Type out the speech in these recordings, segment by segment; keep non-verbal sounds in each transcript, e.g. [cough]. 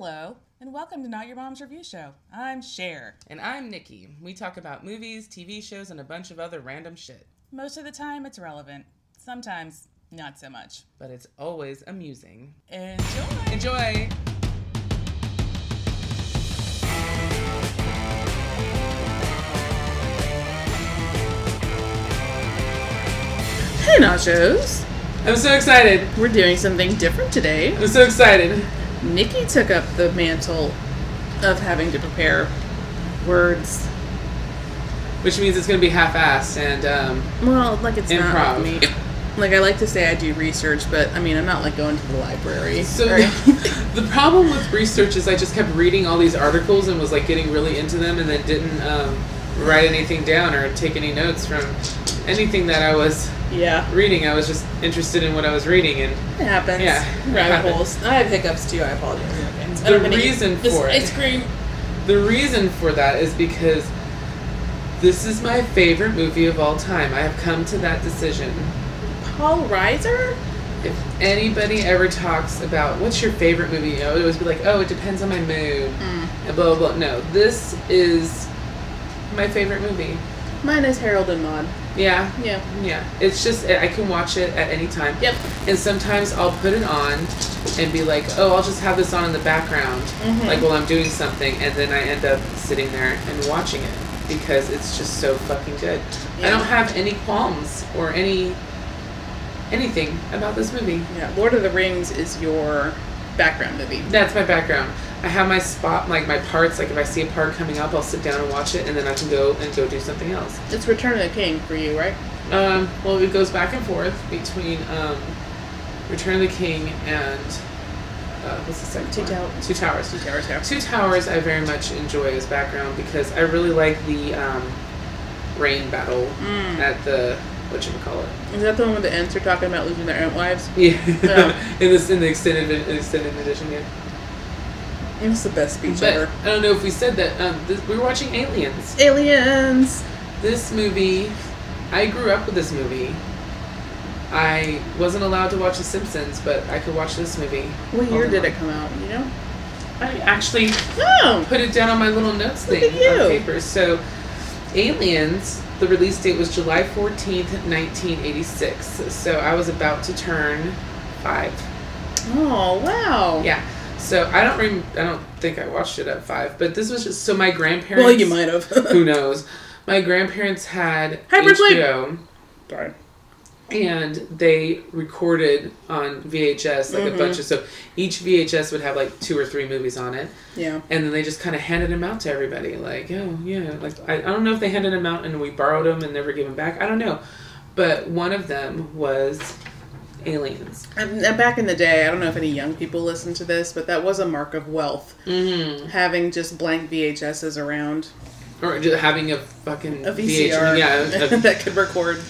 Hello, and welcome to Not Your Mom's Review Show. I'm Sher. And I'm Nikki. We talk about movies, TV shows, and a bunch of other random shit. Most of the time, it's relevant. Sometimes, not so much. But it's always amusing. Enjoy! Enjoy! Hey Nachos! I'm so excited. We're doing something different today. I'm so excited. Nikki took up the mantle of having to prepare words. Which means it's going to be half-assed and, um, Well, like it's Improv. not me. Like I like to say I do research, but I mean I'm not like going to the library. So or the [laughs] problem with research is I just kept reading all these articles and was like getting really into them and then didn't um, write anything down or take any notes from anything that I was yeah, reading. I was just interested in what I was reading and it happens. Yeah, it rabbit holes. I have hiccups too. I apologize. in. The And I'm gonna reason this for it. ice cream. The reason for that is because this is my favorite movie of all time. I have come to that decision. Paul Reiser. If anybody ever talks about what's your favorite movie, you know, it would always be like, oh, it depends on my mood, mm. and blah, blah, blah. No, this is my favorite movie. Mine is Harold and Maude. Yeah, Yeah. yeah. It's just, I can watch it at any time. Yep. And sometimes I'll put it on and be like, oh, I'll just have this on in the background, Mhm. like while I'm doing something, and then I end up sitting there and watching it because it's just so fucking good. I don't have any qualms or any anything about this movie. Yeah. Lord of the Rings is your background movie. That's my background. I have my spot, like my parts. Like if I see a part coming up, I'll sit down and watch it, and then I can go and go do something else. It's Return of the King for you, right? Um, well, it goes back and forth between um, Return of the King and uh, what's the second Two one? Towers. Two Towers. Two Towers, yeah. Two Towers. I very much enjoy as background because I really like the um, rain battle Mm. at the what you call it. Is that the one with the ants are talking about losing their ant wives? Yeah, Yeah. [laughs] in this in the extended extended edition. Yeah. It's the best speech But ever. I don't know if we said that. Um, this, we were watching Aliens. Aliens. This movie, I grew up with this movie. I wasn't allowed to watch The Simpsons, but I could watch this movie. What year did long. it come out? You know? I actually Oh. put it down on my little notes Look thing at you. on paper. So, Aliens, the release date was July 14th, 1986. So, I was about to turn five. Oh wow. Yeah. So, I don't rem- I don't think I watched it at five, but this was just so my grandparents. Well, you might have. [laughs] Who knows? My grandparents had. HBO. Sorry. and they recorded on VHS like a Mhm. bunch of so each VHS would have like two or three movies on it, Yeah. and then they just kind of handed them out to everybody. Like, oh yeah, like I, I don't know if they handed them out and we borrowed them and never gave them back. I don't know, but one of them was Aliens. And, back in the day, I don't know if any young people listen to this, but that was a mark of wealth. Mm-hmm. Having just blank VHSs around. Or just having a fucking A VCR VH, yeah, a- [laughs] that could record.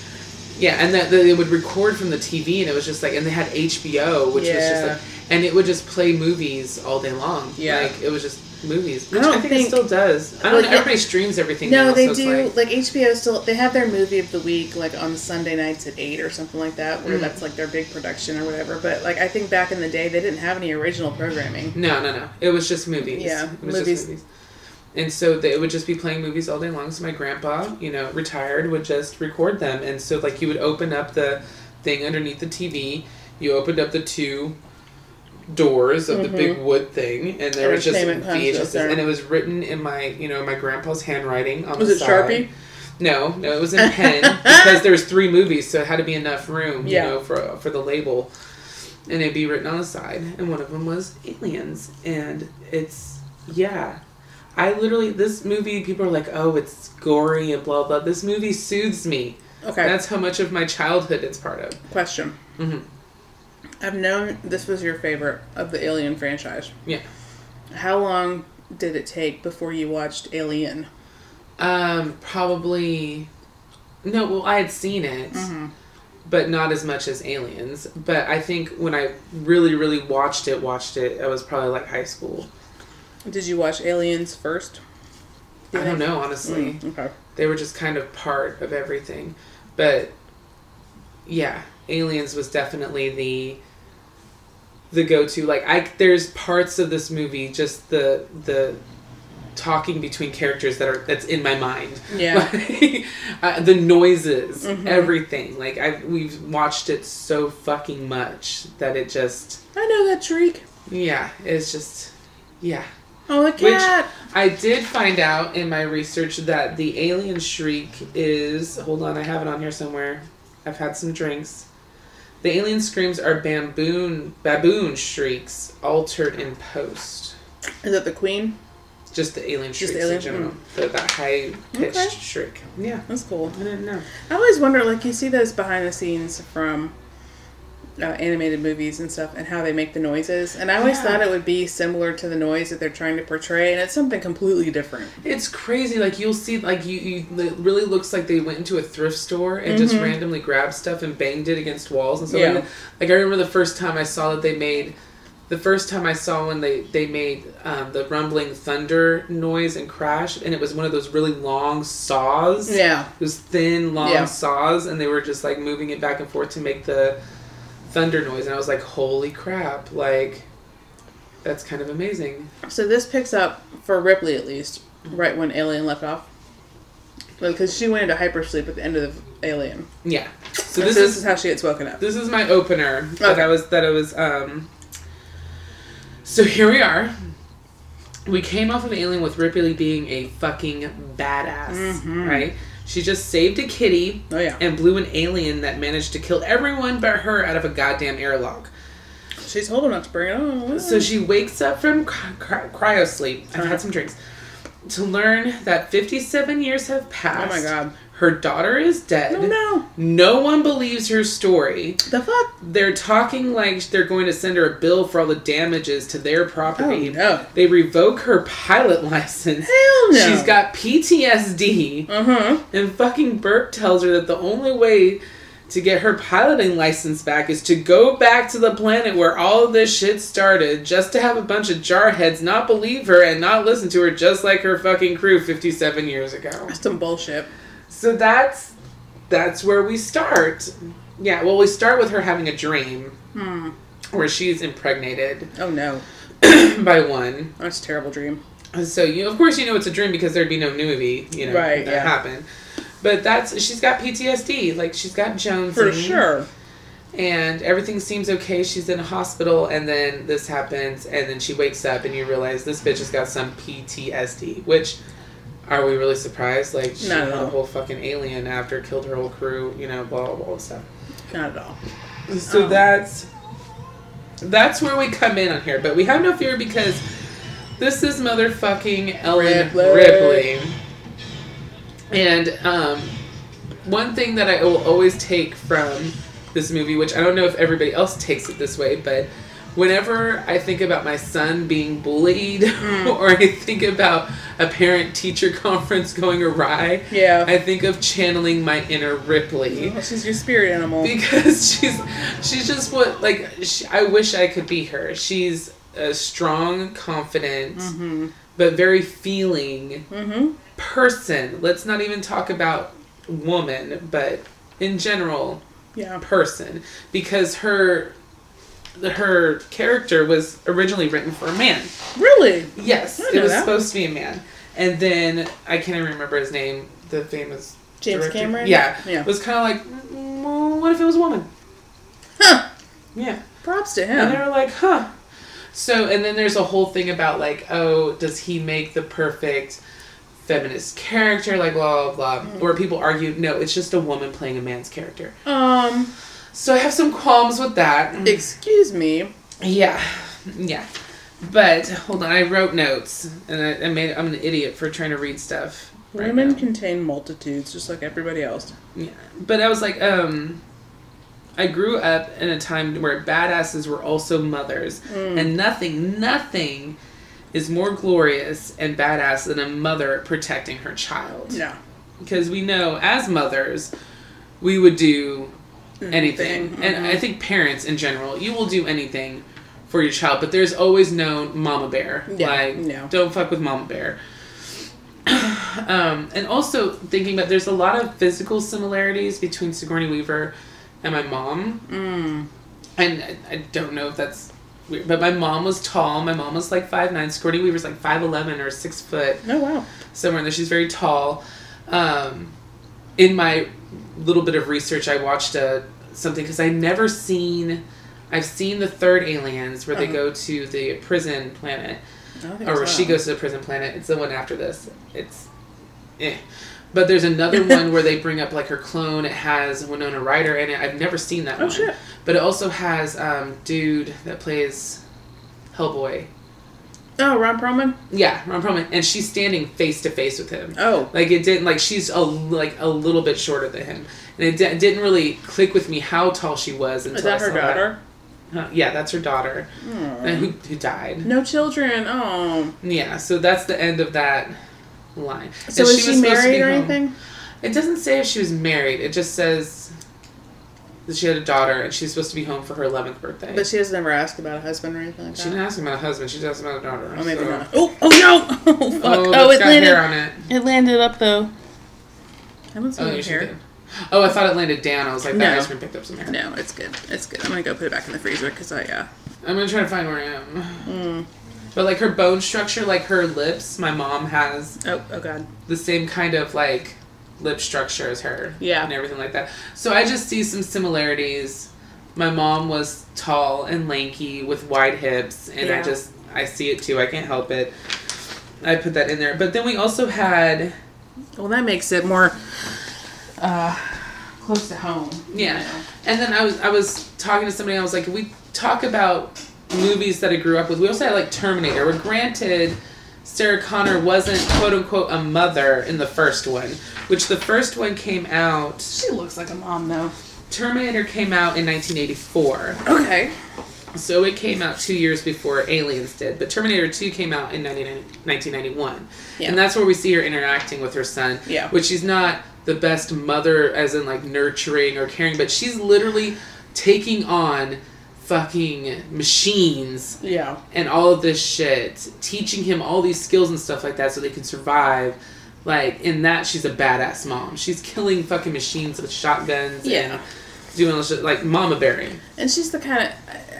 Yeah, and that they would record from the TV, and it was just like, and they had HBO, which was just like, and it would just play movies all day long. Yeah. like it was just movies, I which I, don't think, it still does. I don't Well, know. Everybody streams everything. No, now, they so do. Like, Like, HBO still, they have their movie of the week like on Sunday nights at eight or something like that, where Mm. that's like their big production or whatever. But like I think back in the day, they didn't have any original programming. no, no, no. It was just movies. Yeah, it was movies. just movies. And so they would just be playing movies all day long. So my grandpa, you know, retired, would just record them. And so like you would open up the thing underneath the TV. You opened up the two doors of the big wood thing, and there was just Mm-hmm. VHS, there. and it was written in my, you know, my grandpa's handwriting on Was the it side. Sharpie? No, no, it was in [laughs] pen because there was three movies, so it had to be enough room, you know, for for the label, and it'd be written on the side, and one of them was Aliens, and it's yeah, I literally this movie people are like, oh, it's gory and blah blah. This movie soothes me. Okay. That's how much of my childhood it's part of. Question. Mhm. I've known this was your favorite of the Alien franchise. Yeah. How long did it take before you watched Alien? Um, probably. No, well, I had seen it, Mm-hmm. but not as much as Aliens. But I think when I really, really watched it, watched it, I was probably like high school. Did you watch Aliens first? I don't know, honestly. Mm, okay. They were just kind of part of everything. But yeah, Aliens was definitely the the go-to. Like I there's parts of this movie just the the talking between characters that are that's in my mind. Yeah. Like, [laughs] uh, the noises, Mhm. everything. Like I we've watched it so fucking much that it just I know that shriek. yeah, it's just yeah. Oh, a cat. I did find out in my research that the alien shriek is hold on, I have it on here somewhere. I've had some drinks. The alien screams are baboon baboon shrieks altered in post. Is that the queen? Just the alien Just shrieks the alien- in general. Mm. The, that high pitched Okay. shriek. Yeah. That's cool. I didn't know. I always wonder, like, you see those behind the scenes from uh, animated movies and stuff, and how they make the noises. And I always Yeah. thought it would be similar to the noise that they're trying to portray, and it's something completely different. It's crazy. Like you'll see, like you, you, it really looks like they went into a thrift store and just Mhm. randomly grabbed stuff and banged it against walls and stuff. Yeah. Like, like I remember the first time I saw that they made, the first time I saw when they they made um, the rumbling thunder noise and crash, and it was one of those really long saws. Yeah. Those thin, long Yeah. saws, and they were just like moving it back and forth to make the thunder noise, and I was like, "Holy crap!" Like, that's kind of amazing. So this picks up, for Ripley at least, right when Alien left off. Because she went into hypersleep at the end of the Alien. Yeah. So So this this, is is how she gets woken up. this is my opener that I was that I was um so here we are. We came off of Alien with Ripley being a fucking badass, Mhm. right? She just saved a kitty Oh, yeah. and blew an alien that managed to kill everyone but her out of a goddamn airlock. She's holding up to bring it on. So she wakes up from cry- cry- cryo sleep. I've had some drinks. To learn that 57 years have oh passed. Oh, passed. my God. Her daughter is dead. No. No one believes her story. The fuck? They're talking like they're going to send her a bill for all the damages to their property. Oh, no. They revoke her pilot [laughs] license. Hell no. She's got PTSD. Uh huh. And fucking Burke tells her that the only way to get her piloting license back is to go back to the planet where all of this shit started just to have a bunch of jarheads not believe her and not listen to her just like her fucking crew 57 years ago. That's Some bullshit. So that's that's where we start. Yeah, well we start with her having a dream Hmm. where she's impregnated Oh no. [clears throat] by one. That's a terrible dream. So you of course you know it's a dream because there'd be no movie, you know, Right, that yeah. happened. But that's she's got PTSD, like she's got Jones For sure. and everything seems okay. She's in a hospital, and then this happens, and then she wakes up, and you realize this bitch has got some PTSD. Which, are we really surprised? Like she Not had a whole fucking alien after killed her whole crew, you know, blah blah blah stuff. Not at all. So Oh. that's that's where we come in on here, but we have no fear because this is motherfucking Ellen Ripley. Ripley. And um, one thing that I will always take from this movie, which I don't know if everybody else takes it this way, but whenever I think about my son being bullied [laughs] or I think about a parent teacher [laughs] conference going awry, Yeah. I think of channeling my inner Ripley Well, she's your spirit animal. because [laughs] she's she's just what like she, I wish I could be her. She's a strong, confident, mm-hmm. but very feeling Mm-hmm. person. Let's not even talk about woman, but in general, Yeah. person because her her character was originally written for a man. Really? Yes, it was that. supposed to be a man. And then I can't even remember his name, the famous James director. Cameron? Yeah. Yeah. It was kind of like, mm, well, what if it was a woman? Huh. Yeah. Props to him. And they were like, huh. So, and then there's a whole thing about like, oh, does he make the perfect feminist character? Like, blah, blah, blah. Mm. Where people argue, no, it's just a woman playing a man's character. Um, So I have some qualms with that. excuse me. Yeah, yeah. But hold on, I wrote notes, and I, I made. I'm an idiot for trying to read stuff. right Women now. contain multitudes, just like everybody else. Yeah, but I was like, um, I grew up in a time where badasses were also mothers, Mm. and nothing, nothing is more glorious and badass than a mother protecting her child. No. Because we know, as mothers, we would do anything. Anything, And mhm. I think parents in general, you will do anything for your child, but there's always known mama bear. Yeah, like, yeah. don't fuck with mama bear. [clears throat] um, and also thinking about there's a lot of physical similarities between Sigourney Weaver and my mom. Mm. And I, I don't know if that's weird. But my mom was tall. My mom was like five nine. Sigourney Weaver's like five eleven or six foot Oh wow. somewhere in there. She's very tall. Um, in my little bit of research, I watched a something because I never seen. I've seen the third Aliens where they Uh-huh. go to the prison planet, I don't think or saw she goes to the prison planet. It's the one after this. It's, eh. But there's another [laughs] one where they bring up like her clone. It has Winona Ryder in it. I've never seen that Oh one. shit. But it also has um, dude that plays Hellboy. Oh, Ron Perlman. Yeah, Ron Perlman, and she's standing face to face with him. Oh. Like it didn't like she's a like a little bit shorter than him, and it di- didn't really click with me how tall she was until Is that I her saw daughter? Huh, yeah, that's her daughter, hmm. and who who died. No children. Oh. Yeah, so that's the end of that line. So And is she was married or home. anything? It doesn't say if she was married. It just says that she had a daughter and she's supposed to be home for her eleventh birthday. But she has never asked about a husband or anything like she didn't ask about a husband. She just asked about a daughter. Oh, maybe so- not. Oh, oh no! [laughs] Oh, fuck. Oh, Oh, it got landed. on it. It landed up though. I don't see Oh, any you should hair. did. Oh, I thought it landed down. I was like, that No. ice cream picked up some hair. No, it's good. It's good. I'm gonna go put it back in the freezer because I uh. I'm gonna try to find where I am. Mm. But like her bone structure, like her lips, my mom has Oh, oh god. the same kind of like lip structure as her. Yeah. And everything like that. So I just see some similarities. My mom was tall and lanky with wide hips, and I just I see it too. I can't help it. I put that in there. But then we also had Well, that makes it more uh close to home. you Yeah. know. And then I was I was talking to somebody. I was like, we talk about movies that I grew up with. We also had like Terminator. Where granted, Sarah Connor wasn't quote unquote a mother in the first one, which the first one came out. She looks like a mom though. Terminator came out in 1984, Okay. so it came out two years before Aliens did. But Terminator 2 came out in 99 1991, Yeah. and that's where we see her interacting with her son. Yeah. which she's not the best mother, as in like nurturing or caring, but she's literally taking on fucking machines Yeah. and all of this shit, teaching him all these skills and stuff like that so they can survive. Like in that, she's a badass mom. She's killing fucking machines with shotguns Yeah. and doing all this shit like Mama Berry. And she's the kind of,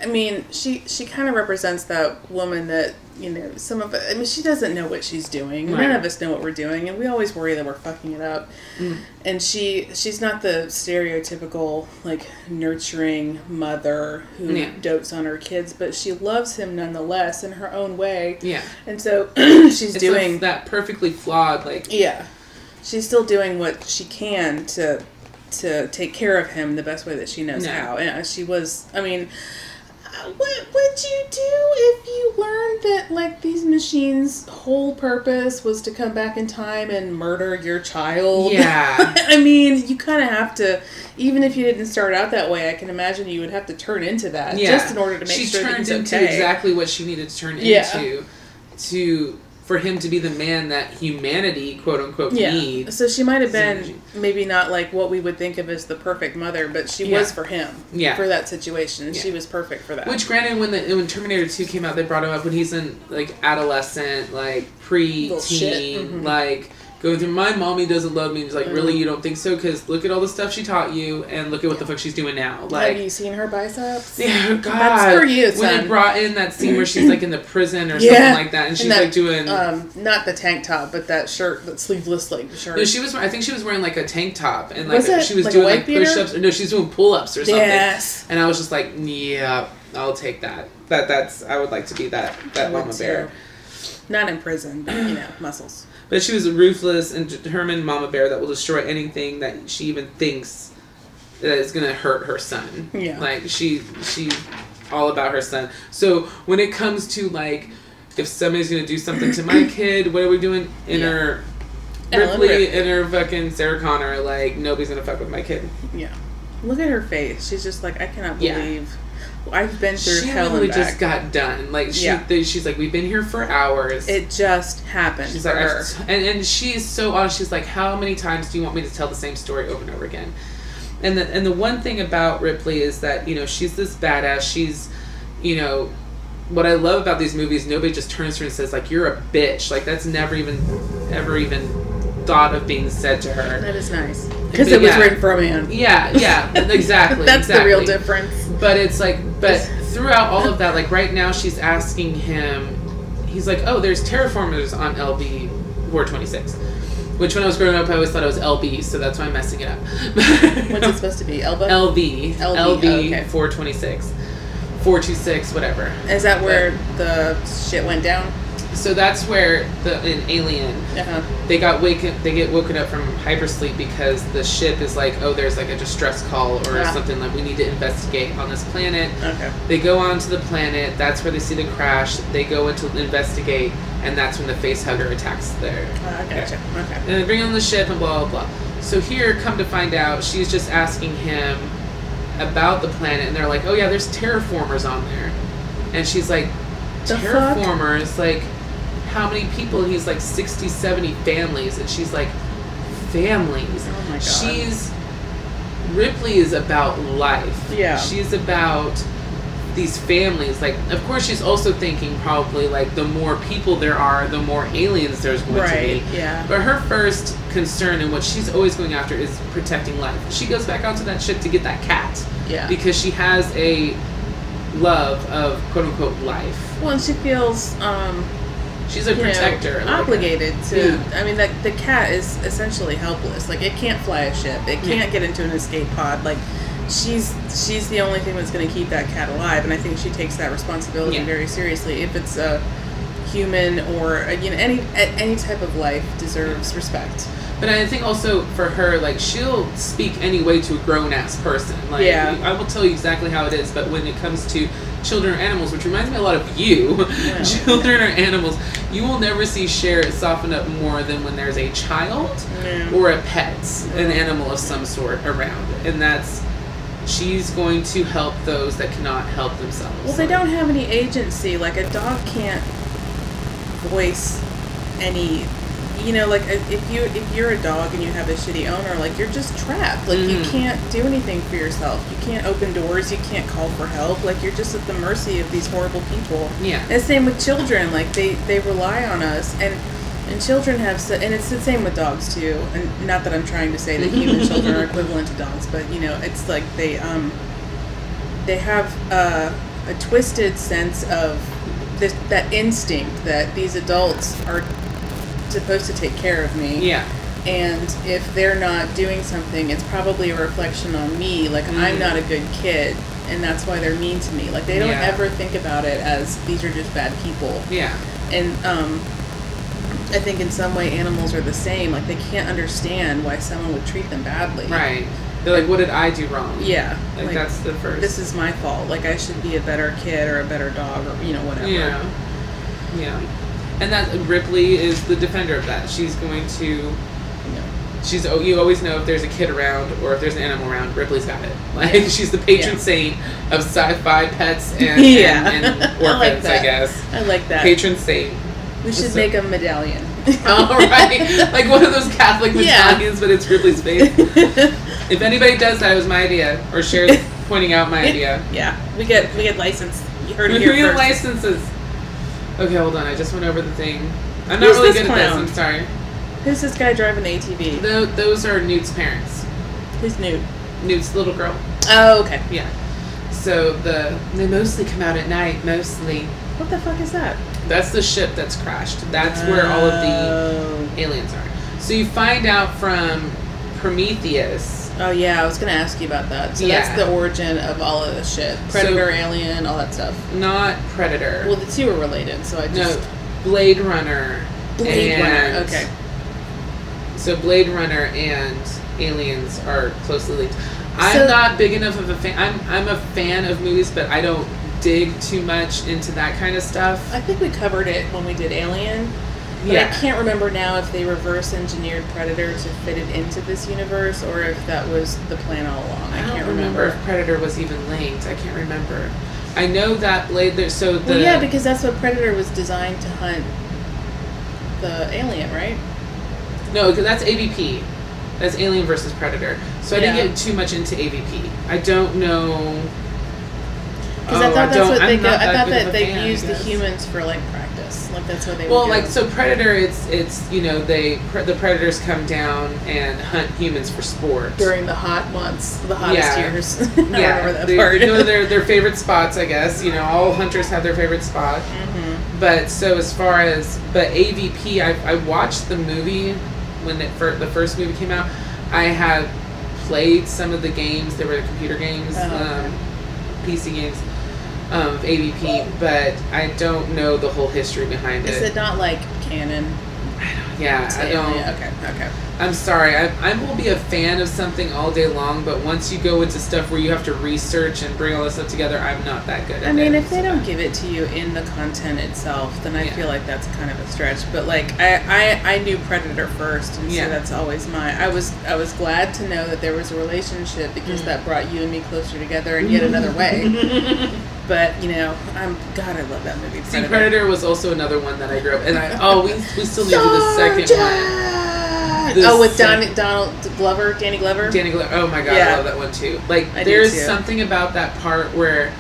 I mean, she she kind of represents that woman that you know some of. I mean, she doesn't know what she's doing. Right. None of us know what we're doing, and we always worry that we're fucking it up. Mm. And she she's not the stereotypical like nurturing mother who Yeah. dotes on her kids, but she loves him nonetheless in her own way. Yeah, And so [clears throat] she's it's doing like that perfectly flawed like yeah, she's still doing what she can to to take care of him the best way that she knows Yeah. how. And uh, she was, I mean, what would you do if you learned that like these machines' whole purpose was to come back in time and murder your child? yeah. [laughs] I mean, you kind of have to, even if you didn't start out that way. I can imagine you would have to turn into that Yeah. just in order to make she sure that turned he's into okay. exactly what she needed to turn Yeah. into to for him to be the man that humanity quote unquote Yeah. needs. So she might have been Synergy. maybe not like what we would think of as the perfect mother, but she Yeah. was for him. Yeah. For that situation. And she was perfect for that. Which granted when the when Terminator Two came out they brought him up when he's in like adolescent, like pre teen, Mhm. like going through my mommy doesn't love me. He's like, really, Mm. you don't think so? Because look at all the stuff she taught you, and look at what the fuck she's doing now. Like, have you seen her biceps? [laughs] yeah, God, That's for you, when they brought in that scene where she's like in the prison or [clears throat] Yeah. something like that, and she's that, like doing. Um, not the tank top, but that shirt, that sleeveless like shirt. No, she was. I think she was wearing like a tank top, and like she was like doing like push-ups. Or no, she's doing pull-ups or something. yes. And I was just like, yeah, I'll take that. That that's. I would like to be that that mama bear. Not in prison, but you know, muscles. But she was a ruthless and determined mama bear that will destroy anything that she even thinks that is gonna hurt her son. Yeah. Like she she's all about her son. So when it comes to like if somebody's gonna do something to my [clears throat] kid, what are we doing? In Yeah. Ripley, Rip- in her fucking Sarah Connor, like nobody's gonna fuck with my kid. Yeah. Look at her face. She's just like, I cannot Yeah. I've been through She hell literally and back. just got done. Like she, Yeah. they, she's like, we've been here for hours. it just happened She's like, and and she's so honest. She's like, how many times do you want me to tell the same story over and over again? And the and the one thing about Ripley is that you know she's this badass. She's, you know, what I love about these movies. Nobody just turns to her and says like, you're a bitch. Like that's never even, ever even thought of being said to her. That is nice. Because it was yeah. written for a man. Yeah, yeah, [laughs] exactly. That's the real difference. But it's like, but throughout all of that, like right now, she's asking him. He's like, "Oh, there's terraformers on LB 426." Which when I was growing up, I always thought it was LB, so that's why I'm messing it up. [laughs] What's it supposed to be? Elba? LB. LB, LB oh, okay. 426. 426, whatever. Is that where the shit went down? So that's where the in Alien Uh-huh. they got waken they get woken up from hypersleep because the ship is like, oh, there's like a distress call or Yeah. something like we need to investigate on this planet. Okay. They go onto the planet. That's where they see the crash. They go in to investigate, and that's when the face hugger attacks there. Uh, gotcha. Okay. And they bring on the ship and blah blah blah. So here, come to find out, she's just asking him about the planet, and they're like, "Oh yeah, there's terraformers on there," and she's like, The fuck? "Terraformers? Like, how many people?" He's like, 60, 70 families," and she's like, "Families." Oh my god. She's Ripley is about life. Yeah. She's about these families. Like, of course, she's also thinking probably like the more people there are, the more aliens there's going right. to be. Yeah. But her first concern and what she's always going after is protecting life. She goes back onto that ship to get that cat Yeah. because she has a love of quote unquote life. well, and she feels um, She's a know, protector. like obligated to. Yeah. I mean, the, the cat is essentially helpless. Like it can't fly a ship. It can't get into an escape pod. Like she's she's the only thing that's going to keep that cat alive, and I think she takes that responsibility very seriously. If it's a human or you know any any type of life deserves respect. But I think also for her, like she'll speak anyway to a grown ass person. Like Yeah. I will tell you exactly how it is. But when it comes to children or animals, which reminds me a lot of you, [laughs] Yeah. children or animals, you will never see Sher soften up more than when there's a child Yeah. or a pet, an animal of some sort around, and that's she's going to help those that cannot help themselves. Well, they don't have any agency. Like a dog can't voice any. You know, like if you if you're a dog and you have a shitty owner, like you're just trapped. Like you Mhm. can't do anything for yourself. You can't open doors. You can't call for help. Like you're just at the mercy of these horrible people. Yeah. And same with children. Like they they rely on us and. And children have, so, and it's the same with dogs too. And not that I'm trying to say that [laughs] human children are equivalent to dogs, but you know, it's like they um, they have uh, a twisted sense of this, that instinct that these adults are supposed to take care of me. Yeah. And if they're not doing something, it's probably a reflection on me. Like I'm Mm. not a good kid, and that's why they're mean to me. Like they don't Yeah. ever think about it as these are just bad people. Yeah. And um, I think in some way animals are the same. Like they can't understand why someone would treat them badly. Right. They're like, what did I do wrong? Yeah. Like, that's the first. this is my fault. Like I should be a better kid or a better dog or you know whatever. Yeah. Yeah. And that Ripley is the defender of that. She's going to. You. She's oh, you always know if there's a kid around or if there's an animal around. Ripley's got it. [laughs] Like she's the patron Yeah. saint of sci-fi pets [laughs] and Yeah. and, and [laughs] I like orphans. I, guess I like that. patron saint. we should So- make a medallion. [laughs] All right, like one of those Catholic Yeah. but it's Ripley's face. [laughs] if anybody does that, it was my idea, or shares pointing out my [laughs] idea. yeah, we get we get licensed. You heard it Who here get first. licenses? Okay, hold on. I just went over the thing. I'm not Who's really good at this. I'm sorry. Who's this guy driving the ATV? Tho- those are Newt's parents. Who's Newt? Newt's little girl. Oh, okay. Yeah. So the they mostly come out at night. Mostly. What the fuck is that? That's the ship that's crashed. That's where all of the Oh. aliens are. So you find out from Prometheus. Oh yeah, I was gonna ask you about that. So Yeah. that's the origin of all of this shit. Predator, alien, all that stuff. Not Predator. Well, the two are related, so I just no, Blade Runner. Blade and- Runner. Okay. So Blade Runner and Aliens are closely linked. I'm So- not big enough of a fan. I'm I'm a fan of movies, but I don't dig too much into that kind of stuff. I think we covered it when we did Alien. But yeah. I can't remember now if they reverse engineered Predator to fit it into this universe or if that was the plan all along. I, I can't remember. remember. if Predator was even linked. I can't remember. I know that Blade. There, so the well, yeah, because that's what Predator was designed to hunt the alien, right? no, because that's AVP. That's Alien versus Predator. So I Yeah. didn't get too much into AVP. I don't know. Because I Oh, I thought that's what they I'm go. not I thought that they used the humans for like practice. Like that's what they. Well, like so, predator. It's it's you know they pre- the predators come down and hunt humans for sport. during the hot months, the hottest Yeah. years. [laughs] Yeah, they, they go their [laughs] their favorite spots. I guess you know all hunters have their favorite spot. Mhm. But so as far as but AVP, I, I watched the movie when it fir- the first movie came out. I had played some of the games. They were the computer games, Oh, okay. um, PC games um, of AVP, but I don't know the whole history behind Is it not like canon? I don't, Yeah, I don't. Yeah, Okay, okay. I'm sorry. I, I will be a fan of something all day long, but once you go into stuff where you have to research and bring all this stuff together, I'm not that good at it. I mean, it. if they don't give it to you in the content itself, then I Yeah. feel like that's kind of a stretch. But like, I, I, I knew Predator first, and Yeah. so that's always my. I was I was glad to know that there was a relationship because Mm. that brought you and me closer together in yet another way. [laughs] But you know, I'm God, I love that movie. See, Predator was also another one that I grew up, and I oh we we still need to the second one. The oh, with Don, Donald Glover, Danny Glover. Danny Glover. Oh my god, Yeah. I love that one too. Like I there's too. something about that part where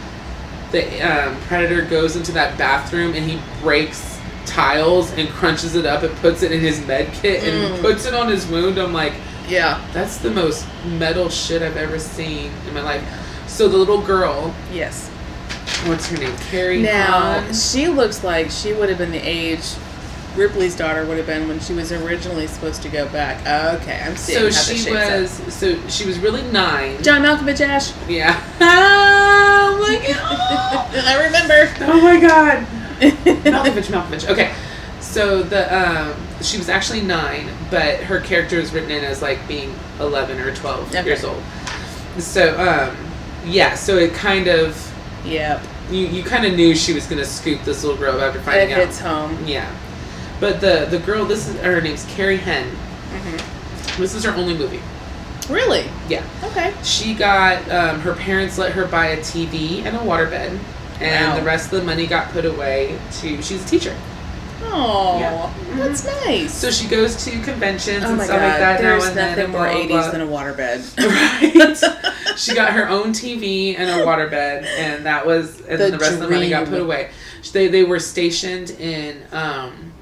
the um, predator goes into that bathroom and he breaks tiles and crunches it up and puts it in his med kit and Mm. puts it on his wound. I'm like, yeah. that's the most metal shit I've ever seen in my life. So the little girl, Yes. What's her name? Carrie. Now Hahn? she looks like she would have been the age Ripley's daughter would have been when she was originally supposed to go back. Okay, I'm seeing So how she shapes up. was. So she was really nine. John Malkovich Ash. Yeah. [laughs] Oh my god. [laughs] I remember. Oh my god. [laughs] Malkovich, Malkovich. Okay, so the um, she was actually nine, but her character is written in as like being eleven or twelve Okay. years old. So um, yeah, so it kind of yep. you, you kind of knew she was gonna scoop this little girl after finding It out. hits home. Yeah, but the the girl, this is her name's Carrie Henn. hmm This is her only movie. Really? Yeah, Okay. she got um, her parents let her buy a TV and a waterbed, and Wow. the rest of the money got put away to. She's a teacher. Oh, Yeah. that's nice. So she goes to conventions oh and stuff god, like that there's now and then. nothing more blah, 80s blah, than a waterbed. [laughs] right. she got her own TV and a [laughs] waterbed, and that was, and then The the rest of the money got put away. They they were stationed in, um,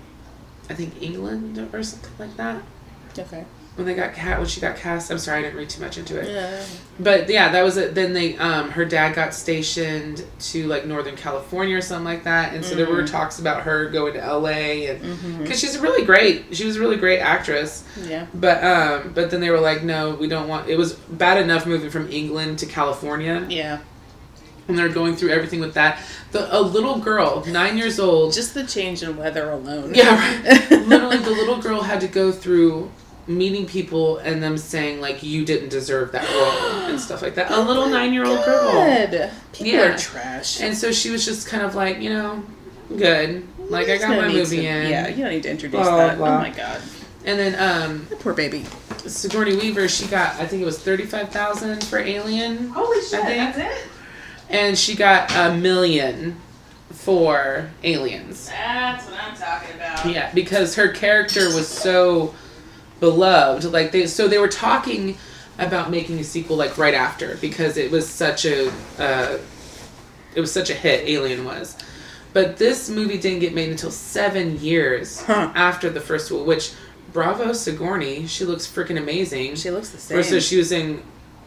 I think England or something like that. okay. When they got cat when she got cast. I'm sorry, I didn't read too much into it. Yeah. But yeah, that was it. Then they, um, her dad got stationed to like Northern California or something like that, and so there were Mhm. talks about her going to LA and because she's really great. She was a really great actress. Yeah. But um, but then they were like, no, we don't want. It was bad enough moving from England to California, Yeah. and they're going through everything with that. The a little girl, nine years old. Just the change in weather alone. yeah, right. [laughs] Literally, the little girl had to go through meeting people and them saying like you didn't deserve that role [gasps] and stuff like that. A little nine year old girl. Good. People Yeah. are trash. And so she was just kind of like, you know, good. Like I got no my movie to- in. Yeah, you don't need to introduce Blah, that. blah. Oh my god. And then um, Poor baby. Sigourney Weaver, she got I think it was thirty five thousand for Alien. Holy shit, that's it? and she got a million for Aliens. That's what I'm talking about. Yeah, because her character was so beloved. Like they, so they were talking about making a sequel like right after because it was such a, uh, it was such a hit. Alien was, but this movie didn't get made until seven years Huh. after the first one. Which, bravo Sigourney, she looks freaking amazing. She looks the same. Versus she was in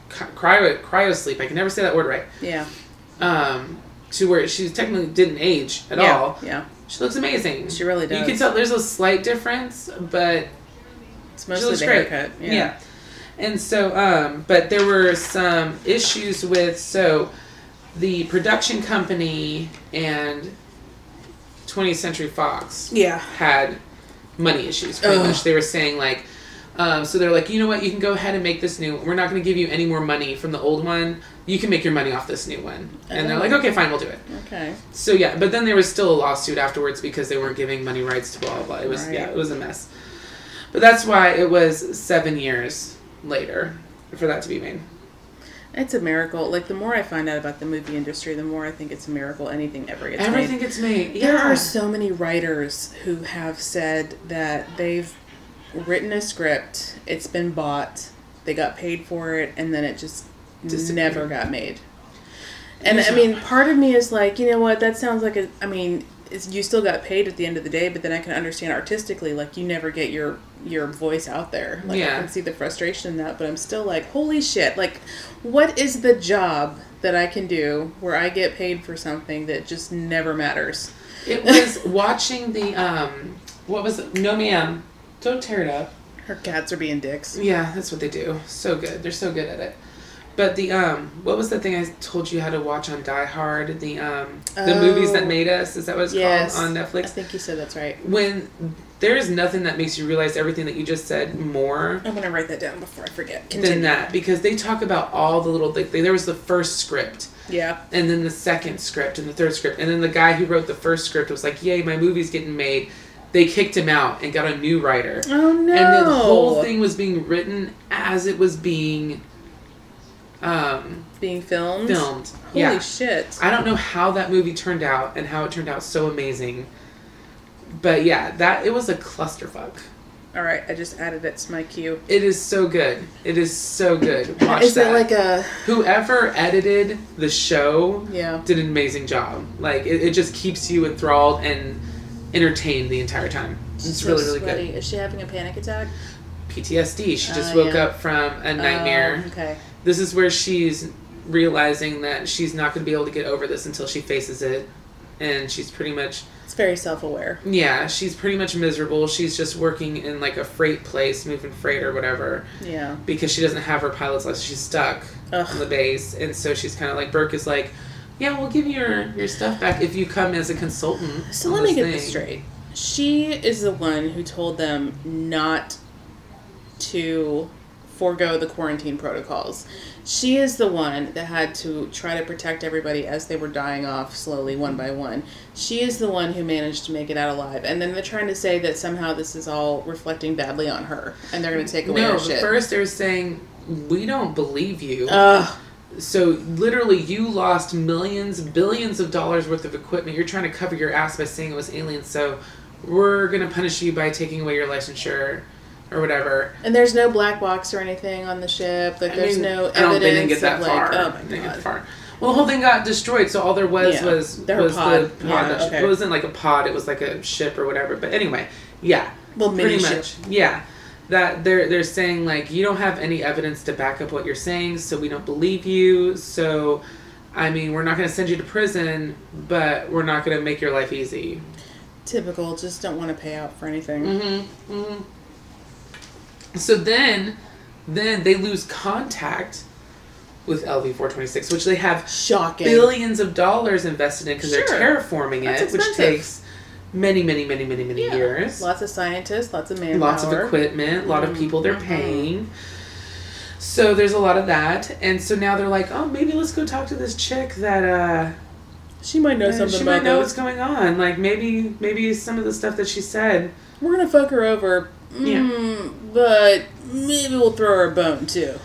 cryo cryo sleep. I can never say that word right. yeah. Um, to where she technically didn't age at yeah. all. Yeah. She looks amazing. She really does. You can tell there's a slight difference, but It's mostly the great. haircut. Yeah. Yeah. And so, um, but there were some issues with so the production company and 20th Century Fox Yeah. had money issues. Pretty Ugh. much, they were saying like, um, so they're like, you know what, you can go ahead and make this new. We're not going to give you any more money from the old one. You can make your money off this new one. And they're Oh. like, okay, fine, we'll do it. Okay. So yeah, but then there was still a lawsuit afterwards because they weren't giving money rights to blah blah. blah. It was yeah, it was a mess. But that's why it was seven years later for that to be made. It's a miracle. Like the more I find out about the movie industry, the more I think it's a miracle anything ever gets Everything made. gets made. There are so many writers who have said that they've written a script, it's been bought, they got paid for it, and then it just Disappeared. never got made. And I mean, part of me is like, you know what? That sounds like a. I mean, you still got paid at the end of the day, but then I can understand artistically, like you never get your your voice out there. Like I can see the frustration in that, but I'm still like, holy shit! Like, what is the job that I can do where I get paid for something that just never matters? It [laughs] was watching the um, what was it? No, ma'am, don't tear it up. Her cats are being dicks. Yeah, that's what they do. So good. They're so good at it. But the um, what was the thing I told you how to watch on Die Hard? The um, the movies that Oh. made us. Is that what it's Yes, called on Netflix? I think you said that's right. When there is nothing that makes you realize everything that you just said more I'm gonna write that down before I forget. than that because they talk about all the little like there was the first script Yeah. and then the second script and the third script and then the guy who wrote the first script was like yay my movie's getting made they kicked him out and got a new writer Oh no. and the whole thing was being written as it was being um, being filmed. filmed Holy yeah shit. i don't know how that movie turned out and how it turned out so amazing but yeah that it was a clusterfuck All right, I just added it to my queue. it is so good it is so good watch Is that it like a whoever edited the show yeah? did an amazing job. Like it, it just keeps you enthralled and entertained the entire time. It's So really really sweaty. good. Is she having a panic attack? PTSD. She just Ah, woke yeah. up from a nightmare. Oh, okay. This is where she's realizing that she's not going to be able to get over this until she faces it, and she's pretty much It's very self-aware. yeah she's pretty much miserable. She's just working in like a freight place, moving freight or whatever, Yeah. because she doesn't have her pilot's license. She's stuck Ugh. on the base, and so she's kind of like Burke is like. Yeah, we'll give you your, your stuff back if you come as a consultant. So let me get thing." this straight. She is the one who told them not to forego the quarantine protocols. She is the one that had to try to protect everybody as they were dying off slowly, one by one. She is the one who managed to make it out alive. And then they're trying to say that somehow this is all reflecting badly on her, and they're going to take away No, her shit. first they're saying we don't believe you. Ugh. so literally, you lost millions, billions of dollars worth of equipment. You're trying to cover your ass by saying it was aliens. So we're gonna punish you by taking away your licensure or whatever. And there's no black box or anything on the ship. Like I there's mean, no evidence I don't. They didn't get that of like, far. oh They didn't get far. Well, the whole thing got destroyed, so all there was Yeah. was Their was pod. the pod. Yeah, okay. It wasn't like a pod; it was like a ship or whatever. But anyway, yeah, Well, pretty ship. much, yeah. That they're they're saying like you don't have any evidence to back up what you're saying, so we don't believe you. So, I mean, we're not going to send you to prison, but we're not going to make your life easy. Typical. Just don't want to pay out for anything. Mm-hmm. Mm-hmm. So then, then they lose contact with LV four twenty six, which they have Shocking. billions of dollars invested in because Sure. they're terraforming That's it, which takes many, many, many, many, many Yeah. years. Lots of scientists, lots of manpower. Lots of equipment, a lot of Mhm, people they're mhm. paying. So there's a lot of that, and so now they're like, oh, maybe let's go talk to this chick that uh, She might know uh, something she about might know what's going on. Like maybe, maybe some of the stuff that she said. We're gonna fuck her over. Yeah. Mm, but maybe we'll throw her a bone too.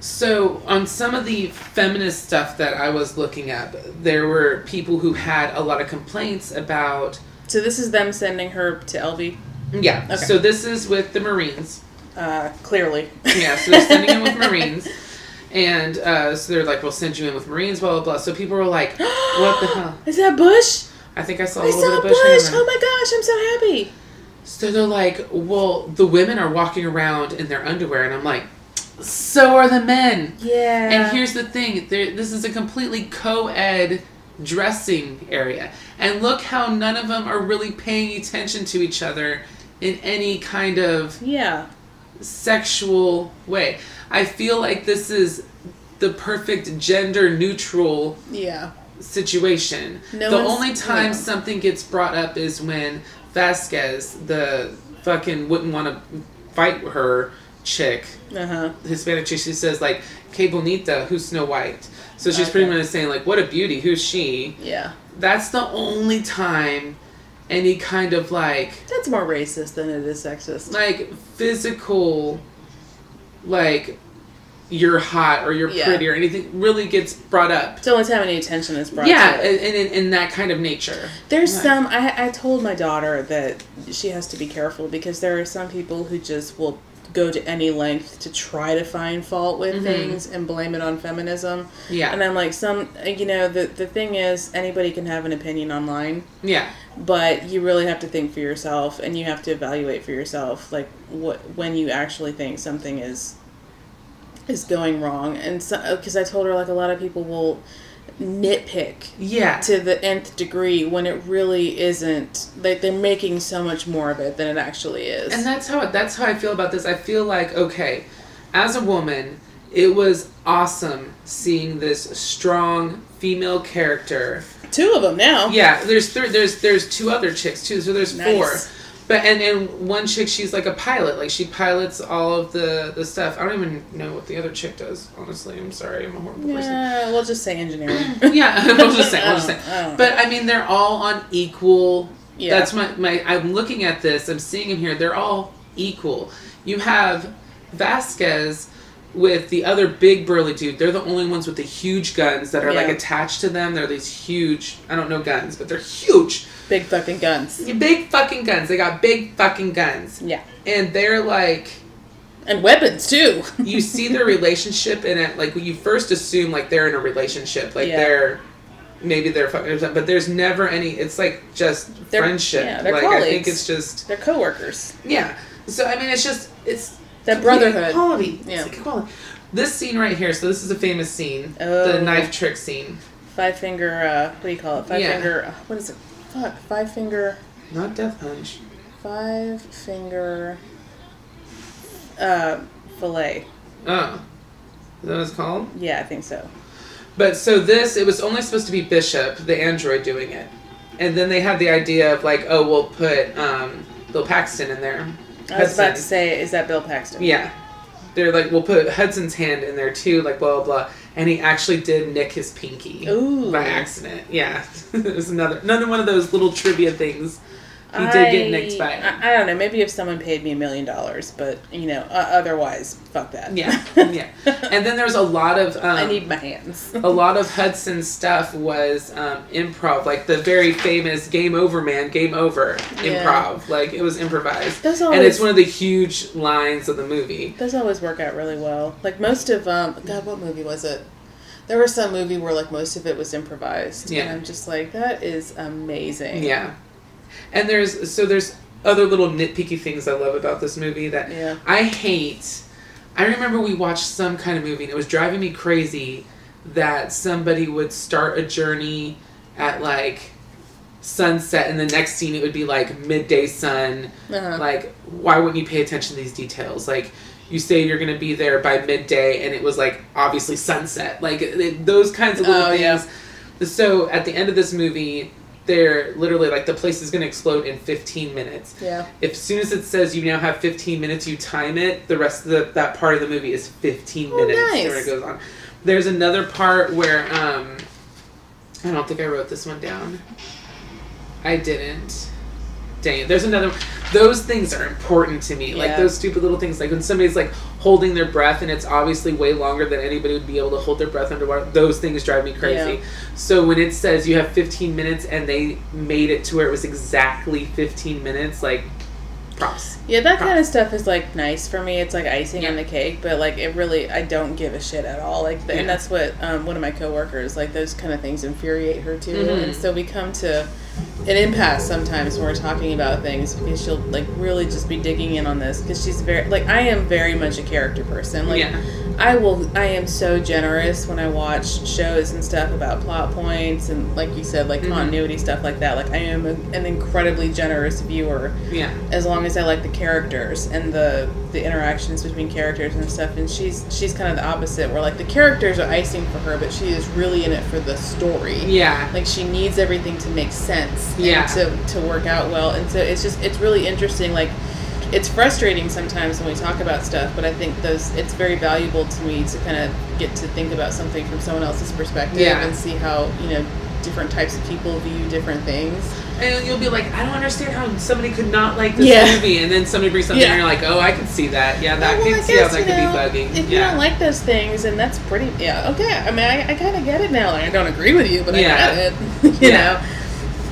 So on some of the feminist stuff that I was looking at, there were people who had a lot of complaints about. So this is them sending her to LV. Yeah. Okay. So this is with the Marines. Uh, clearly. Yeah. So they're sending in with [laughs] Marines, and uh, so they're like, "We'll send you in with Marines." Blah blah blah. So people were like, [gasps] "What the hell?" Is that Bush? I think I saw a I little saw bit of Bush. Bush. Oh my gosh, I'm so happy. So they're like, "Well, the women are walking around in their underwear," and I'm like, "So are the men." Yeah. And here's the thing: this is a completely co-ed dressing area, and look how none of them are really paying attention to each other in any kind of Yeah. sexual way. I feel like this is the perfect gender neutral Yeah. situation. No the only time yeah. something gets brought up is when Vasquez, the fucking wouldn't want to fight her chick, Uh huh. Hispanic chick, she says like, "Que bonita," who's Snow White. So she's pretty much saying like, "What a beauty, who's she?" Yeah. That's the only time any kind of like That's more racist than it is sexist. like physical like you're hot or you're Yeah. pretty or anything really gets brought up. It's the only time any attention is brought Yeah, to and in, in that kind of nature. There's Right. some. I I told my daughter that she has to be careful because there are some people who just will go to any length to try to find fault with Mm-hmm. things and blame it on feminism. Yeah. And I'm like, some, you know, the the thing is, anybody can have an opinion online, Yeah. but you really have to think for yourself, and you have to evaluate for yourself, like what when you actually think something is is going wrong. And so, oh, because I told her like a lot of people will nitpick Yeah. to the nth degree when it really isn't. Like they're making so much more of it than it actually is. And that's how that's how I feel about this. I feel like okay, as a woman, it was awesome seeing this strong female character. Two of them now. Yeah, there's three. There's there's two other chicks too. So there's Nice. four. But and and one chick, she's like a pilot. Like she pilots all of the the stuff. I don't even know what the other chick does. Honestly, I'm sorry. I'm a horrible person. Yeah, we'll just say engineering. [laughs] Yeah, [laughs] we'll just say. We'll just say. [laughs] I But I mean, they're all on equal. Yeah. That's my my. I'm looking at this. I'm seeing them here. They're all equal. You have Vasquez with the other big burly dude. They're the only ones with the huge guns that are like attached to them. They're these huge. I don't know guns, but they're huge. Big fucking guns. Big fucking guns. They got big fucking guns, Yeah. and they're like And weapons too. [laughs] you see their relationship in it like when you first assume like they're in a relationship like Yeah. they're maybe they're fucking but there's never any it's like just They're- friendship yeah, they're like i think colleagues. it's just They're coworkers. yeah so i mean it's just it's That brotherhood. equality Yeah. it's like equality this scene right here so this is a famous scene Oh. the knife trick scene Five finger. Uh, what do you call it? Five Yeah. finger. uh, What is it? Fuck. Five finger. not death punch Five finger. Uh, fillet. oh is that what it's called Yeah, I think so. But so this, it was only supposed to be Bishop, the android, doing it, and then they had the idea of like, oh, we'll put um, Bill Paxton in there. I was about to say, is that Bill Paxton? Yeah, they're like, we'll put Hudson's hand in there too, like blah blah blah, and he actually did nick his pinky Ooh. by accident. Yeah, [laughs] it was another another one of those little trivia things. He did get I- nicked by. I, I don't know. Maybe if someone paid me a million dollars, but you know, uh, otherwise, fuck that. Yeah, [laughs] yeah. And then there's a lot of um, I need my hands. a lot of Hudson's stuff was um, improv, like the very famous "Game Over, Man, Game Over" Yeah. improv. Like it was improvised, Those and it's one of the huge lines of the movie. Those always work out really well. Like most of um, God, what movie was it? There was some movie where like most of it was improvised. Yeah. And I'm just like, that is amazing. Yeah, and there's so there's other little nitpicky things I love about this movie that Yeah. I hate. I remember we watched some kind of movie and it was driving me crazy that somebody would start a journey at like sunset and the next scene it would be like midday sun Uh-huh. like why wouldn't you pay attention to these details like you say you're going to be there by midday and it was like obviously sunset like it, those kinds of little Oh, things yeah. so at the end of this movie they're literally like the place is going to explode in 15 minutes. Yeah. if as soon as it says you now have 15 minutes you time it the rest of the, that part of the movie is 15 Oh, minutes. nice. where it goes on. There's another part where um i don't think i wrote this one down. I didn't. Dang it. There's another those things are important to me like those stupid little things like when somebody's like holding their breath and it's obviously way longer than anybody would be able to hold their breath underwater those things drive me crazy Yeah. so when it says you have 15 minutes and they made it to where it was exactly 15 minutes like props Yeah, that kind of stuff is like nice for me. It's like icing on the cake, but like it really, I don't give a shit at all. Like, Yeah. and that's what um, one of my coworkers like. Those kind of things infuriate her too, Mhm. and so we come to an impasse sometimes when we're talking about things because she'll like really just be digging in on this because she's very like I am very much a character person. Like, Yeah. I will. I am so generous when I watch shows and stuff about plot points and like you said, like Mhm. continuity stuff like that. Like I am a, an incredibly generous viewer yeah as long as I like the characters and the the interactions between characters and stuff. And she's she's kind of the opposite, where like the characters are icing for her, but she is really in it for the story. yeah Like she needs everything to make sense Yeah. to to work out well. And so it's just it's really interesting. Like it's frustrating sometimes when we talk about stuff, but I think those it's very valuable to me to kind of get to think about something from someone else's perspective Yeah. and see how you know different types of people view different things. and you'll be like i don't understand how somebody could not like this Yeah. movie and then somebody brings something Yeah. and you're like oh i can see that yeah that Well, can I see how that you could know, be bugging If you don't like those things, and that's pretty, yeah, okay. I mean, I, I kind of get it now. Like, I don't agree with you, but Yeah. I get it. [laughs] you know.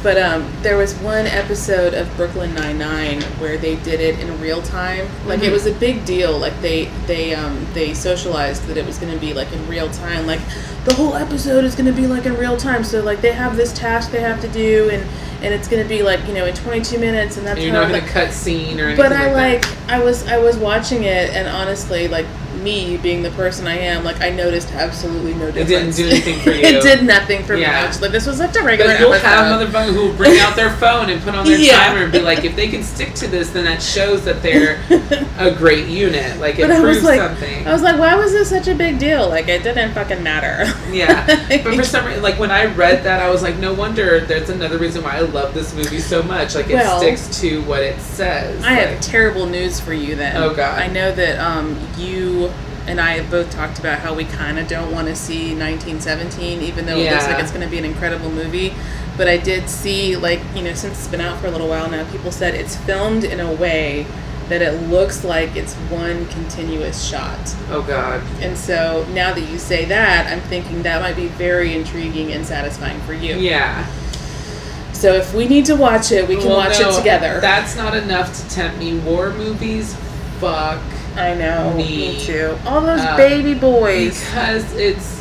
But um, there was one episode of Brooklyn Nine Nine where they did it in real time. Like it Mhm. was a big deal. Like they they um, they socialized that it was going to be like in real time. Like the whole episode is going to be like in real time. So like they have this task they have to do, and and it's going to be like you know in 22 minutes, and that's And you're not like, gonna cut scene or anything but I like, like I was I was watching it and honestly like me being the person I am like I noticed absolutely no difference. It didn't do anything for [laughs] you. it did nothing for Yeah. me. I was like this was such a regular But you'll episode. have motherfuckers who will bring out their [laughs] phone and put on their Yeah. timer and be like, if they can stick to this, then that shows that they're [laughs] a great unit. Like it but I was proves like something. I was like why was this such a big deal? Like it didn't fucking matter. Yeah, but for some reason, like when I read that, I was like, no wonder. There's another reason why I love this movie so much. Like it Well, sticks to what it says. I like, have terrible news for you then. Oh, God. I know that um, you and I have both talked about how we kind of don't want to see 1917, even though it looks like it's going to be an incredible movie. But I did see, like, you know, since it's been out for a little while now, people said it's filmed in a way that it looks like it's one continuous shot. oh God. And so now that you say that, I'm thinking that might be very intriguing and satisfying for you. Yeah. So if we need to watch it, we can Well, watch no, it together. That's not enough to tempt me. War movies, fuck. I know. Me, Me. too. All those Uh, baby boys. Because it's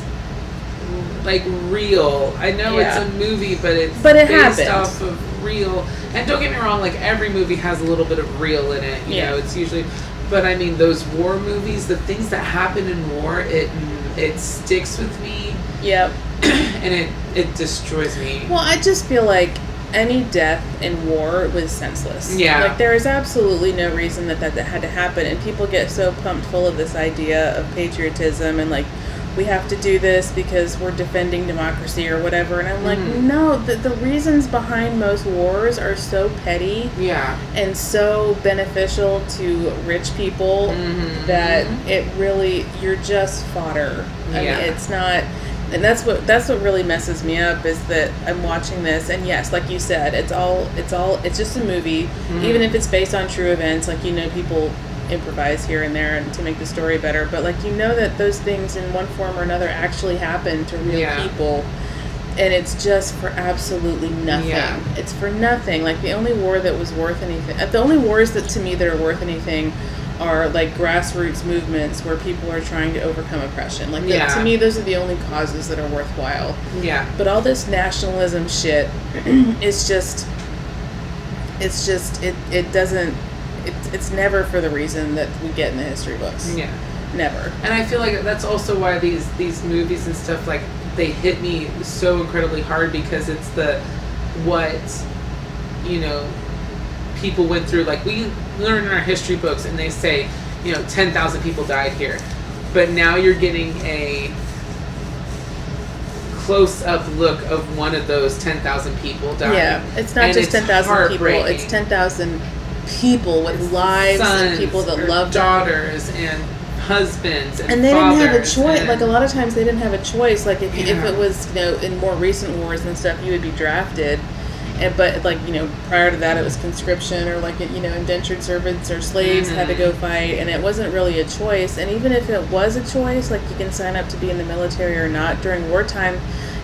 like real. I know Yeah. it's a movie, but it's But it based happened. off of real. And don't get me wrong, like every movie has a little bit of real in it. You Yeah. know, it's usually. But I mean, those war movies, the things that happen in war, it it sticks with me, Yep. [clears throat] and it it destroys me. Well, I just feel like any death in war was senseless. Yeah. Like there is absolutely no reason that, that that had to happen, and people get so pumped full of this idea of patriotism and like we have to do this because we're defending democracy or whatever. And I'm like, Mhm. no, the, the reasons behind most wars are so petty Yeah. and so beneficial to rich people Mhm. that it really you're just fodder. I Yeah. mean, it's not and that's what that's what really messes me up is that I'm watching this and yes, like you said, it's all it's all it's just a movie. Mhm. Even if it's based on true events, like you know people improvise here and there and to make the story better, but like you know that those things in one form or another actually happen to real Yeah. people. And it's just for absolutely nothing. Yeah. It's for nothing. Like the only war that was worth anything. The only wars that to me that are worth anything are like grassroots movements where people are trying to overcome oppression. Like the- Yeah. to me, those are the only causes that are worthwhile. Yeah. But all this nationalism shit [clears throat] is just. It's just it. It doesn't. It's it's never for the reason that we get in the history books. Yeah. Never. And I feel like that's also why these these movies and stuff like they hit me so incredibly hard because it's the what you know people went through. Like we learn in our history books, and they say you know ten thousand people died here, but now you're getting a close up look of one of those ten thousand people dying. Yeah, it's not And just it's ten thousand people. It's ten thousand people with lives and people that love them. daughters and husbands and and they didn't have a choice. Like a lot of times, they didn't have a choice. Like if, if it was you know in more recent wars and stuff, you would be drafted. And, but like you know, prior to that, it was conscription or like you know, indentured servants or slaves had to go Mm-hmm. fight, and it wasn't really a choice. And even if it was a choice, like you can sign up to be in the military or not during wartime,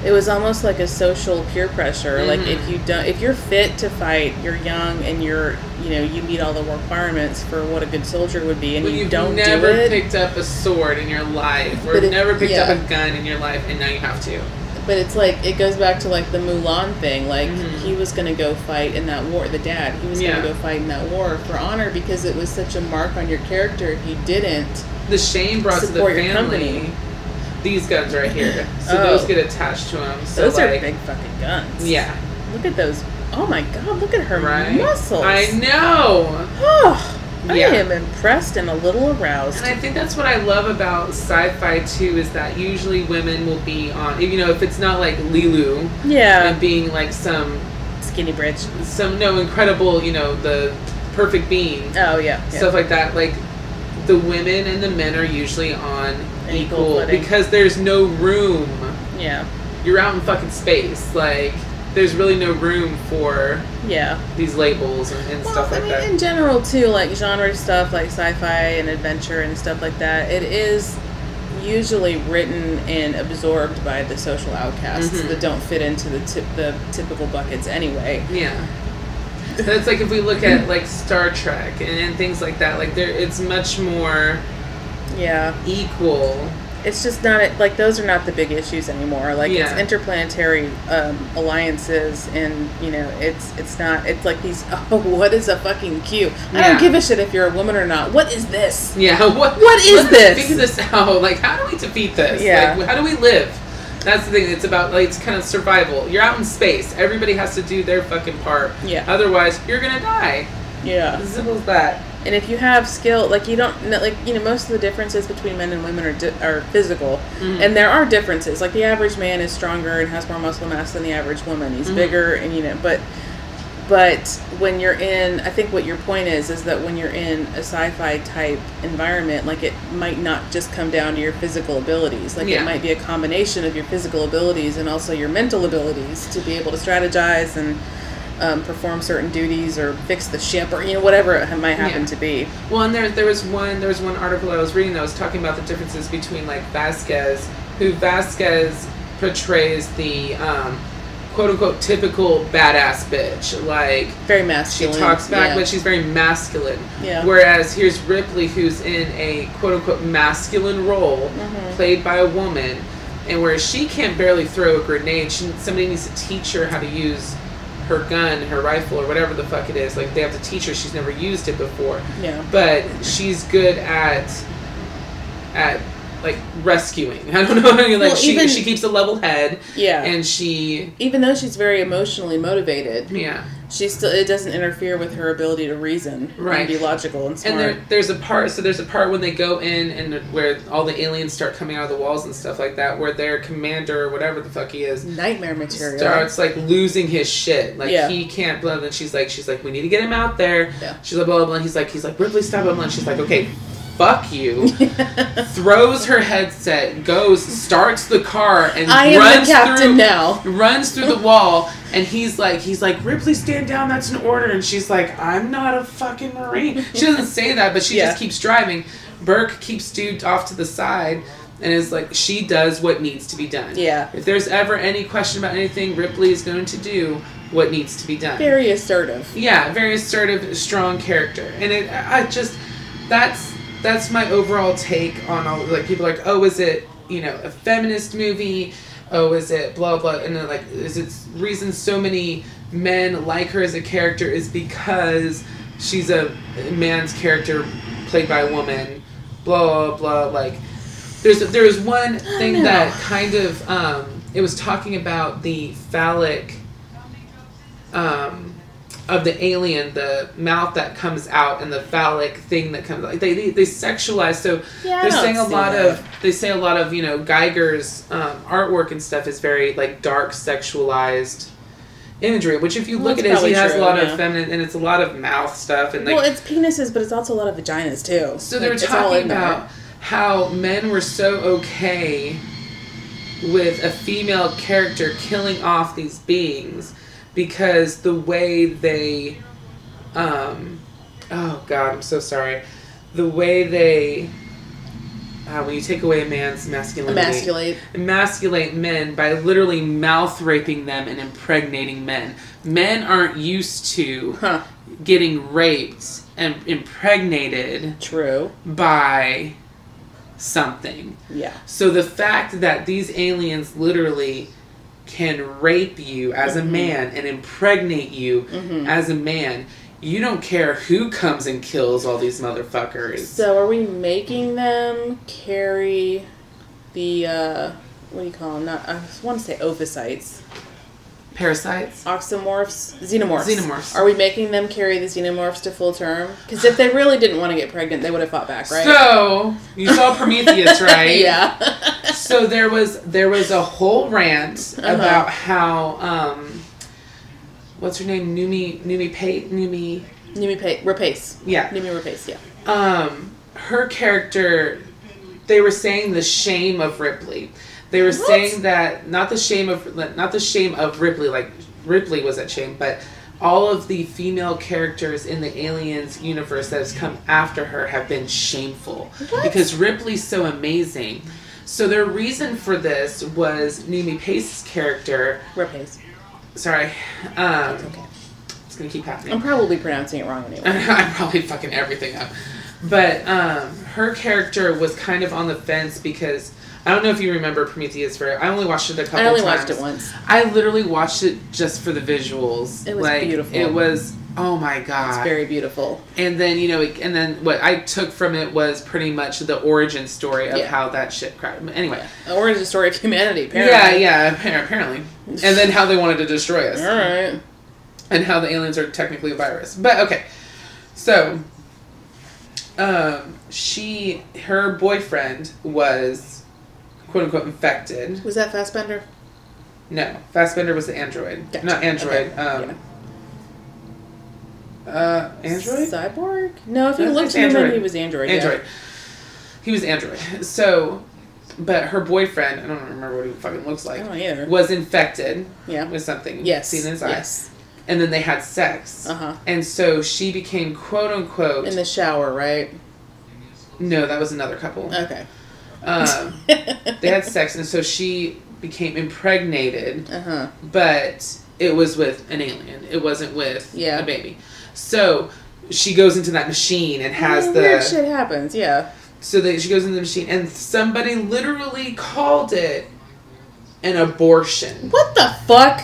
it was almost like a social peer pressure. Like Mhm. if you don't, if you're fit to fight, you're young and you're you know you meet all the requirements for what a good soldier would be, and you you've don't never do it. picked up a sword in your life, or But it- never picked up a gun in your life, and now you have to. But it's like it goes back to like the Mulan thing. Like Mhm. he was gonna go fight in that war. The dad, he was Yeah. gonna go fight in that war for honor because it was such a mark on your character if you didn't. The shame brought to the family. company. These guns right here, [laughs] so Oh. those get attached to them. So Those are like, big fucking guns. yeah, Look at those. Oh my god! Look at her right. muscles. I know. [sighs] Oh, I am impressed and a little aroused. And I think that's what I love about sci-fi too is that usually women will be on, you know, if it's not like Leeloo yeah. and being like some, Skinny bridge. some no incredible, you know, the perfect being, Oh yeah. yeah. stuff like that. Like the women and the men are usually on equal equal because there's no room. yeah. You're out in fucking space. Like there's really no room for Yeah. these labels and, and Well, stuff I like mean, that. in general too, like genre stuff, like sci-fi and adventure and stuff like that. It is usually written and absorbed by the social outcasts Mhm. that don't fit into the tip, the typical buckets anyway. Yeah. That's like if we look at like Star Trek and, and things like that, like there it's much more Yeah, equal. It's just not like those are not the big issues anymore. Like it's interplanetary um, alliances, and you know, it's it's not. It's like these. [laughs] Oh, what is a fucking Q? I Yeah. don't give a shit if you're a woman or not. What is this? Yeah, [laughs] what What is this? Figure this out. Like how do we defeat this? Yeah. Like how do we live? That's the thing. It's about like it's kind of survival. You're out in space. Everybody has to do their fucking part. Yeah. Otherwise, you're gonna die. Yeah. As simple as that. And if you have skill, like you don't like you know most of the differences between men and women are di- are physical, Mhm. and there are differences. Like the average man is stronger and has more muscle mass than the average woman. He's Mhm. bigger, and you know, but but when you're in, I think what your point is is that when you're in a sci-fi type environment, like it might not just come down to your physical abilities. Like Yeah. it might be a combination of your physical abilities and also your mental abilities to be able to strategize and. Um, perform certain duties or fix the ship or you know whatever it might happen Yeah. to be. Well, and there there was one there was one article I was reading that was talking about the differences between like Vasquez, who Vasquez portrays the um, quote unquote typical badass bitch. Like Very masculine. she talks back, yeah. but she's very masculine. Yeah. Whereas here's Ripley, who's in a quote unquote masculine role, Mhm. played by a woman, and where she can't barely throw a grenade, she, somebody needs to teach her how to use her gun, her rifle, or whatever the fuck it is. Like they have to teach her. She's never used it before, yeah. but she's good at at like rescuing. [laughs] I don't know. Like Well, she even- she keeps a level head, Yeah. and she Even though she's very emotionally motivated, yeah. she still it doesn't interfere with her ability to reason Right. and be logical and smart. And there, there's a part. So there's a part when they go in and where all the aliens start coming out of the walls and stuff like that, where their commander or whatever the fuck he is Nightmare material. starts like losing his shit. Like Yeah. he can't blah. And she's like, she's like, we need to get him out there. Yeah. She's like, blah blah blah. And he's like, he's like, Ripley, stop blah blah. And she's like, okay, fuck you. [laughs] Throws her headset, goes, starts the car, and I am runs the captain through now. runs through the wall and he's like he's like ripley stand down that's an order and she's like i'm not a fucking marine she doesn't say that but she Yeah. just keeps driving burke keeps dude off to the side and is like she does what needs to be done Yeah. if there's ever any question about anything ripley is going to do what needs to be done Very assertive. yeah very assertive strong character and it I just that's that's my overall take on all like people are like oh is it you know a feminist movie? Oh is it blah blah and then like is it reason so many men like her as a character is because she's a man's character played by a woman blah blah blah like there's there's one thing that kind of um it was talking about the phallic um of the alien, the mouth that comes out and the phallic thing that comes out. They they, they sexualize. So Yeah, they're saying a lot that. of they say a lot of you know Giger's um, artwork and stuff is very like dark sexualized imagery. Which if you Well, look at it, he has a lot yeah. of feminine and it's a lot of mouth stuff and like well, it's penises, but it's also a lot of vaginas too. so Like, they're talking about how men were so okay with a female character killing off these beings because the way they um oh god i'm so sorry the way they uh, when you take away a man's masculinity emasculate. emasculate men by literally mouth raping them and impregnating men men aren't used to Huh. getting raped and impregnated True. by something. Yeah. So the fact that these aliens literally can rape you as a Mhm. man and impregnate you hmm as a man, you don't care who comes and kills all these motherfuckers. So are we making them carry the uh, what do you call them? Not I want to say ovocytes, Parasites? oxymorphs, xenomorphs. Xenomorphs. Are we making them carry the xenomorphs to full term? Because if they really didn't want to get pregnant, they would have fought back, right? So you saw Prometheus, [laughs] right? yeah. so there was there was a whole rant Uh-huh. about how um what's her name Noomi Noomi Pate Noomi Noomi Pa- Rapace. yeah Noomi Rapace. Yeah. um her character they were saying the shame of Ripley they were What? saying that not the shame of not the shame of Ripley like Ripley was at shame but all of the female characters in the aliens universe that has come after her have been shameful What? because Ripley's so amazing So their reason for this was Noomi Pace's character. Rapace. Sorry, um, Okay. it's gonna keep happening. I'm probably pronouncing it wrong anyway. [laughs] I'm probably fucking everything up. But um, her character was kind of on the fence because I don't know if you remember Prometheus Fair. I only watched it a couple times. I only times. watched it once. I literally watched it just for the visuals. It was like, beautiful. It was oh my god. It's very beautiful. and then you know, it- and then what I took from it was pretty much the origin story of Yeah. how that ship crowd. Anyway, The origin story of humanity, apparently. yeah, yeah, apparently, and then how they wanted to destroy us All right. and how the aliens are technically a virus. But okay, so um, she, her boyfriend was quote unquote infected. Was that Fassbender? No, Fassbender was the android, Gotcha. not android. Okay. Um, uh, android. Cyborg? No, if you I think looked human, Android. he was Android. yeah. Android. He was android. So, but her boyfriend, I don't remember what he fucking looks I like, don't either. was infected Yeah. with something. Yes. Seen in his. Yes. And then they had sex. Uh huh. And so she became quote unquote. In the shower, right? no, that was another couple. Okay. Um, they had sex, and so she became impregnated, Uh huh. but it was with an alien. It wasn't with Yeah. a baby. So she goes into that machine and has the weird shit happens. Yeah. so that she goes into the machine, and somebody literally called it an abortion. What the fuck?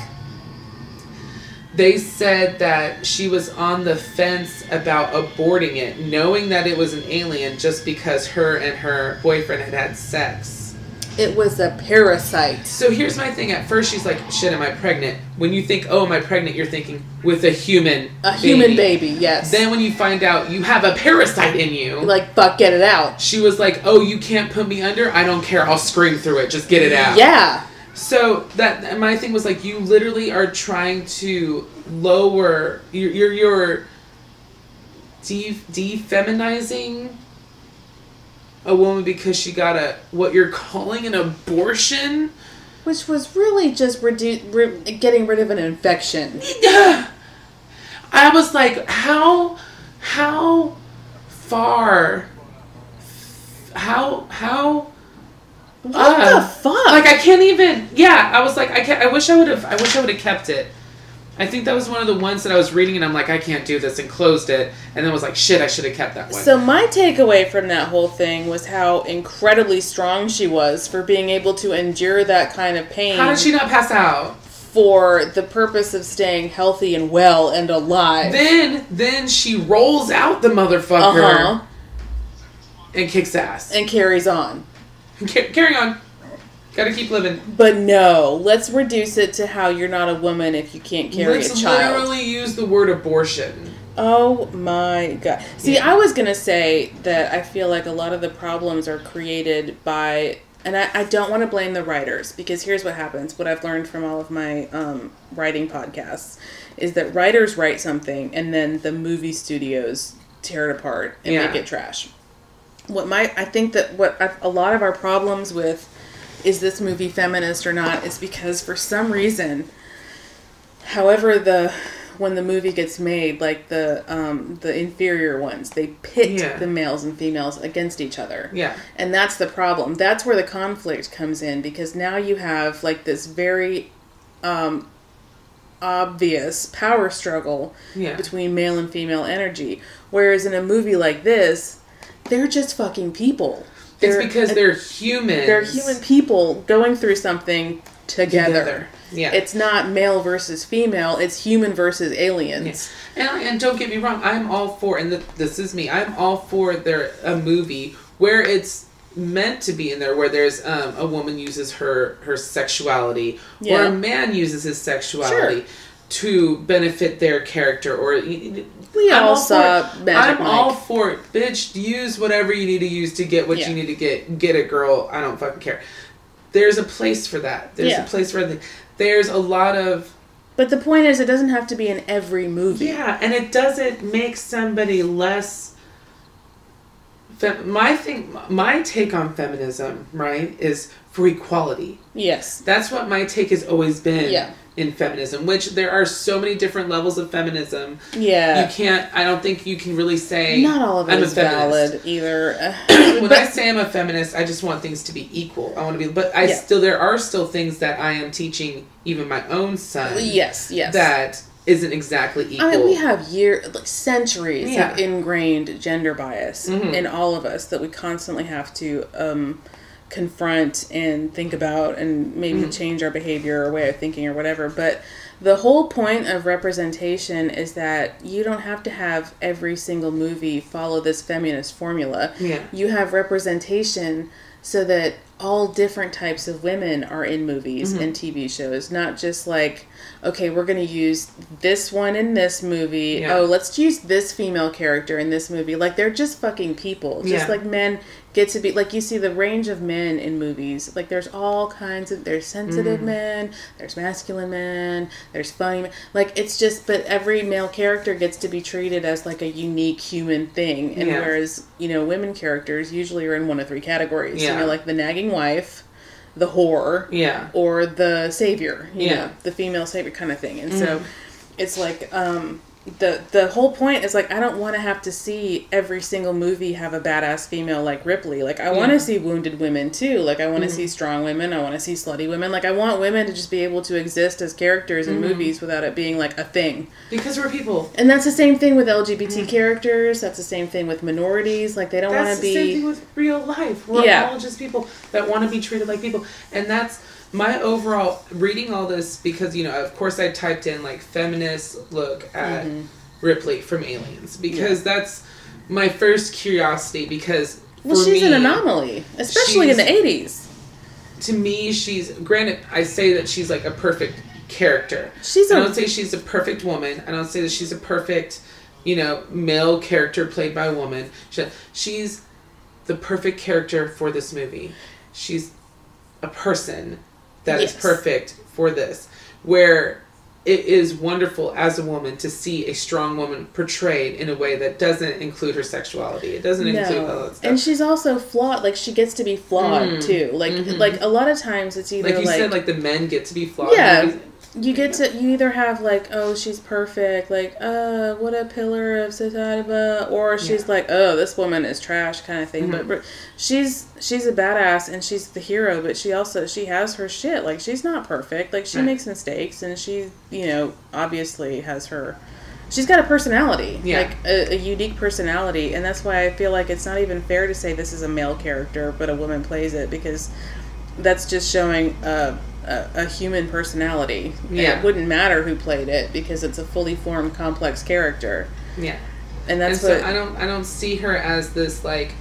They said that she was on the fence about aborting it, knowing that it was an alien, just because her and her boyfriend had had sex. It was a parasite. So here's my thing. At first, she's like, "Shit, am I pregnant?" When you think, "Oh, am I pregnant?" You're thinking with a human, A human baby. Yes. Then when you find out you have a parasite in you, like fuck, get it out. she was like, "Oh, you can't put me under. I don't care. I'll scream through it. Just get it out." Yeah. So that my thing was like, you literally are trying to lower. You're you're, you're de- defeminizing a woman because she got a what you're calling an abortion. Which was really just redu- re- getting rid of an infection. [sighs] I was like, how, how far, how, how, What Uh, the fuck? like I can't even. Yeah, I was like, I can't. I wish I would have. I wish I would have kept it. I think that was one of the ones that I was reading, and I'm like, I can't do this, and closed it, and then was like, shit, I should have kept that one. So my takeaway from that whole thing was how incredibly strong she was for being able to endure that kind of pain how did she not pass out? for the purpose of staying healthy and well and alive. Then, then she rolls out the motherfucker Uh-huh. and kicks ass. And carries on. Ca- carry on. Gotta keep living. But no, let's reduce it to how you're not a woman if you can't carry Let's a child. literally use the word abortion. Oh my god. See, Yeah. I was gonna say that I feel like a lot of the problems are created by and I, I don't want to blame the writers because here's what happens. What I've learned from all of my um, writing podcasts is that writers write something and then the movie studios tear it apart and Yeah. make it trash. What my I think that what I've, a lot of our problems with is this movie feminist or not is because for some reason however the when the movie gets made like the um the inferior ones they pit Yeah. the males and females against each other Yeah. and that's the problem that's where the conflict comes in because now you have like this very um obvious power struggle Yeah. between male and female energy whereas in a movie like this they're just fucking people It's They're- because they're humans. they're human people going through something together. Together. Yeah. It's not male versus female, it's human versus aliens. And, and don't get me wrong, I'm all for, and th- this is me, I'm all for there a movie where it's meant to be in there, where there's um, a woman uses her her sexuality, or a man uses his sexuality to benefit their character, or We I'm all all saw for. Magic I'm Mike. all for it, bitch. Use whatever you need to use to get what Yeah. you need to get. Get it, girl. I don't fucking care. There's a place for that. There's Yeah. a place for everything. There's a lot of But the point is, it doesn't have to be in every movie. Yeah, and it doesn't make somebody less. Fem- my thing, my take on feminism, right, is for equality. Yes. That's what my take has always been. Yeah. In feminism, which there are so many different levels of feminism. Yeah. You can't. I don't think you can really say. Not all of it I'm is valid either. [clears throat] when But- I say I'm a feminist, I just want things to be equal. I want to be, but I Yeah. still there are still things that I am teaching even my own son yes, yes. that isn't exactly equal. I mean, we have year, like centuries Yeah. of ingrained gender bias Mhm. in all of us that we constantly have to um, confront and think about, and maybe Mm-hmm. change our behavior or way of thinking or whatever. But the whole point of representation is that you don't have to have every single movie follow this feminist formula. Yeah. You have representation so that all different types of women are in movies Mm-hmm. and TV shows, not just like, okay, we're going to use this one in this movie. Yeah. Oh, let's use this female character in this movie. Like, they're just fucking people. Just Yeah. like men get to be, like, you see the range of men in movies. Like, there's all kinds of, there's sensitive Mm-hmm. men, there's masculine men, there's funny men. Like, it's just, but every male character gets to be treated as like a unique human thing. And Yeah. whereas, you know, women characters usually are in one of three categories. yeah. You know, like the nagging wife, the whore, yeah. or the savior, you Yeah. know, the female savior kind of thing. And so it's like um the the whole point is like I don't want to have to see every single movie have a badass female like Ripley. Like I want to see wounded women too. Like I want to mm-hmm. see strong women, I want to see slutty women. Like I want women to just be able to exist as characters in mm-hmm. movies without it being like a thing. Because we're people. And that's the same thing with LGBT mm-hmm. characters. That's the same thing with minorities. Like they don't want to be. That's the same thing with real life. We're Yeah. all just people that want to be treated like people, and that's my overall reading all this because you know, of course, I typed in like feminist look at Mm-hmm. Ripley from Aliens because that's my first curiosity because well, she's me, an anomaly, especially in the eighties. to me, she's granted. I say that she's like a perfect character. She's I don't say she's a perfect woman. I don't say that she's a perfect, you know, male character played by a woman. She, she's the perfect character for this movie. She's a person that is Yes. perfect for this. Where it is wonderful as a woman to see a strong woman portrayed in a way that doesn't include her sexuality. It doesn't include all that stuff. And she's also flawed. Like she gets to be flawed Mm. too. Like Mhm. like a lot of times it's either like like, you said, like the men get to be flawed. Yeah. You get to you either have like oh she's perfect like uh what a pillar of society or she's Yeah. Mm-hmm. like oh this woman is trash kind of thing. But, but she's she's a badass and she's the hero. But she also she has her shit. Like she's not perfect. Like she Right. makes mistakes and she you know obviously has her. She's got a personality, Yeah. like a, a unique personality, and that's why I feel like it's not even fair to say this is a male character, but a woman plays it because that's just showing a, a, a human personality. And Yeah. it wouldn't matter who played it because it's a fully formed, complex character, Yeah. and that's and so what. I don't I don't see her as this like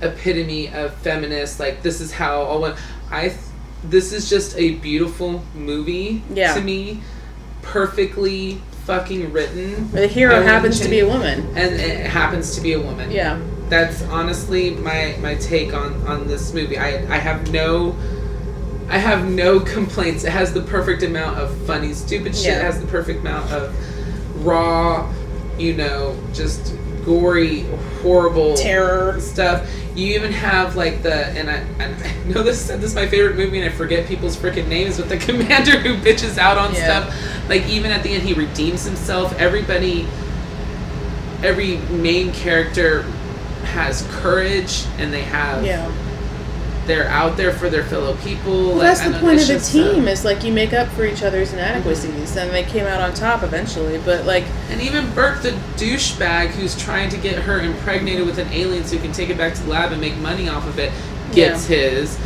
epitome of feminist like this is how all women I th- this is just a beautiful movie Yeah. to me perfectly fucking written the hero happens to be a woman. and it happens to be a woman Yeah, that's honestly my my take on on this movie i i have no i have no complaints it has the perfect amount of funny stupid shit Yeah. it has the perfect amount of raw you know just gory horrible terror. stuff you even have like the and i, and I know this this is my favorite movie and i forget people's freaking names but the [laughs] commander who bitches out on Yeah. stuff like even at the end he redeems himself everybody every main character has courage and they have Yeah, they're out there for their fellow people well, like, that's the point of the team. Is like you make up for each other's inadequacies, and they came out on top eventually. But like, and even Burke, the douchebag who's trying to get her impregnated with an alien so he can take it back to the lab and make money off of it gets his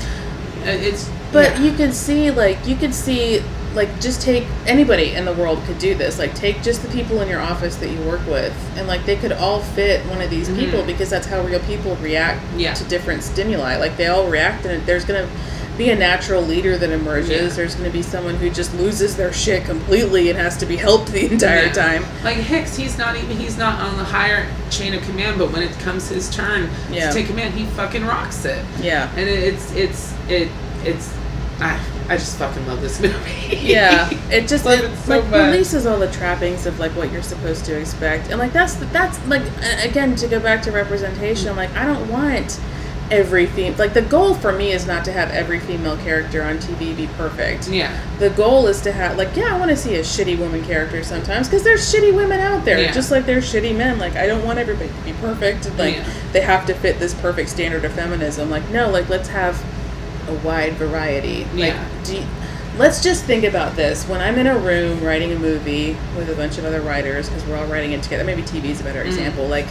Uh, it's But yeah. you can see, like, you can see, like, just take anybody in the world could do this. Like, take just the people in your office that you work with, and like, they could all fit one of these Mhm. people because that's how real people react Yeah. to different stimuli. Like, they all react, and there's gonna be a natural leader that emerges. Yeah. There's gonna be someone who just loses their shit completely and has to be helped the entire Yeah. time. Like Hicks, he's not even he's not on the higher chain of command, but when it comes his turn to take command, he fucking rocks it. Yeah. And it, it's it's it it's I I just fucking love this [laughs] movie. yeah it just [laughs] it, it so like much. releases all the trappings of like what you're supposed to expect and like that's that's like again to go back to representation like i don't want every theme. Like the goal for me is not to have every female character on TV be perfect. Yeah. The goal is to have like yeah, I want to see a shitty woman character sometimes because there's shitty women out there, Yeah. just like there's shitty men. Like I don't want everybody to be perfect. Like Yeah. they have to fit this perfect standard of feminism. Like no, like let's have a wide variety. Like Yeah. do you- let's just think about this. When I'm in a room writing a movie with a bunch of other writers because we're all writing it together. Maybe TV is a better Mm. example. Like,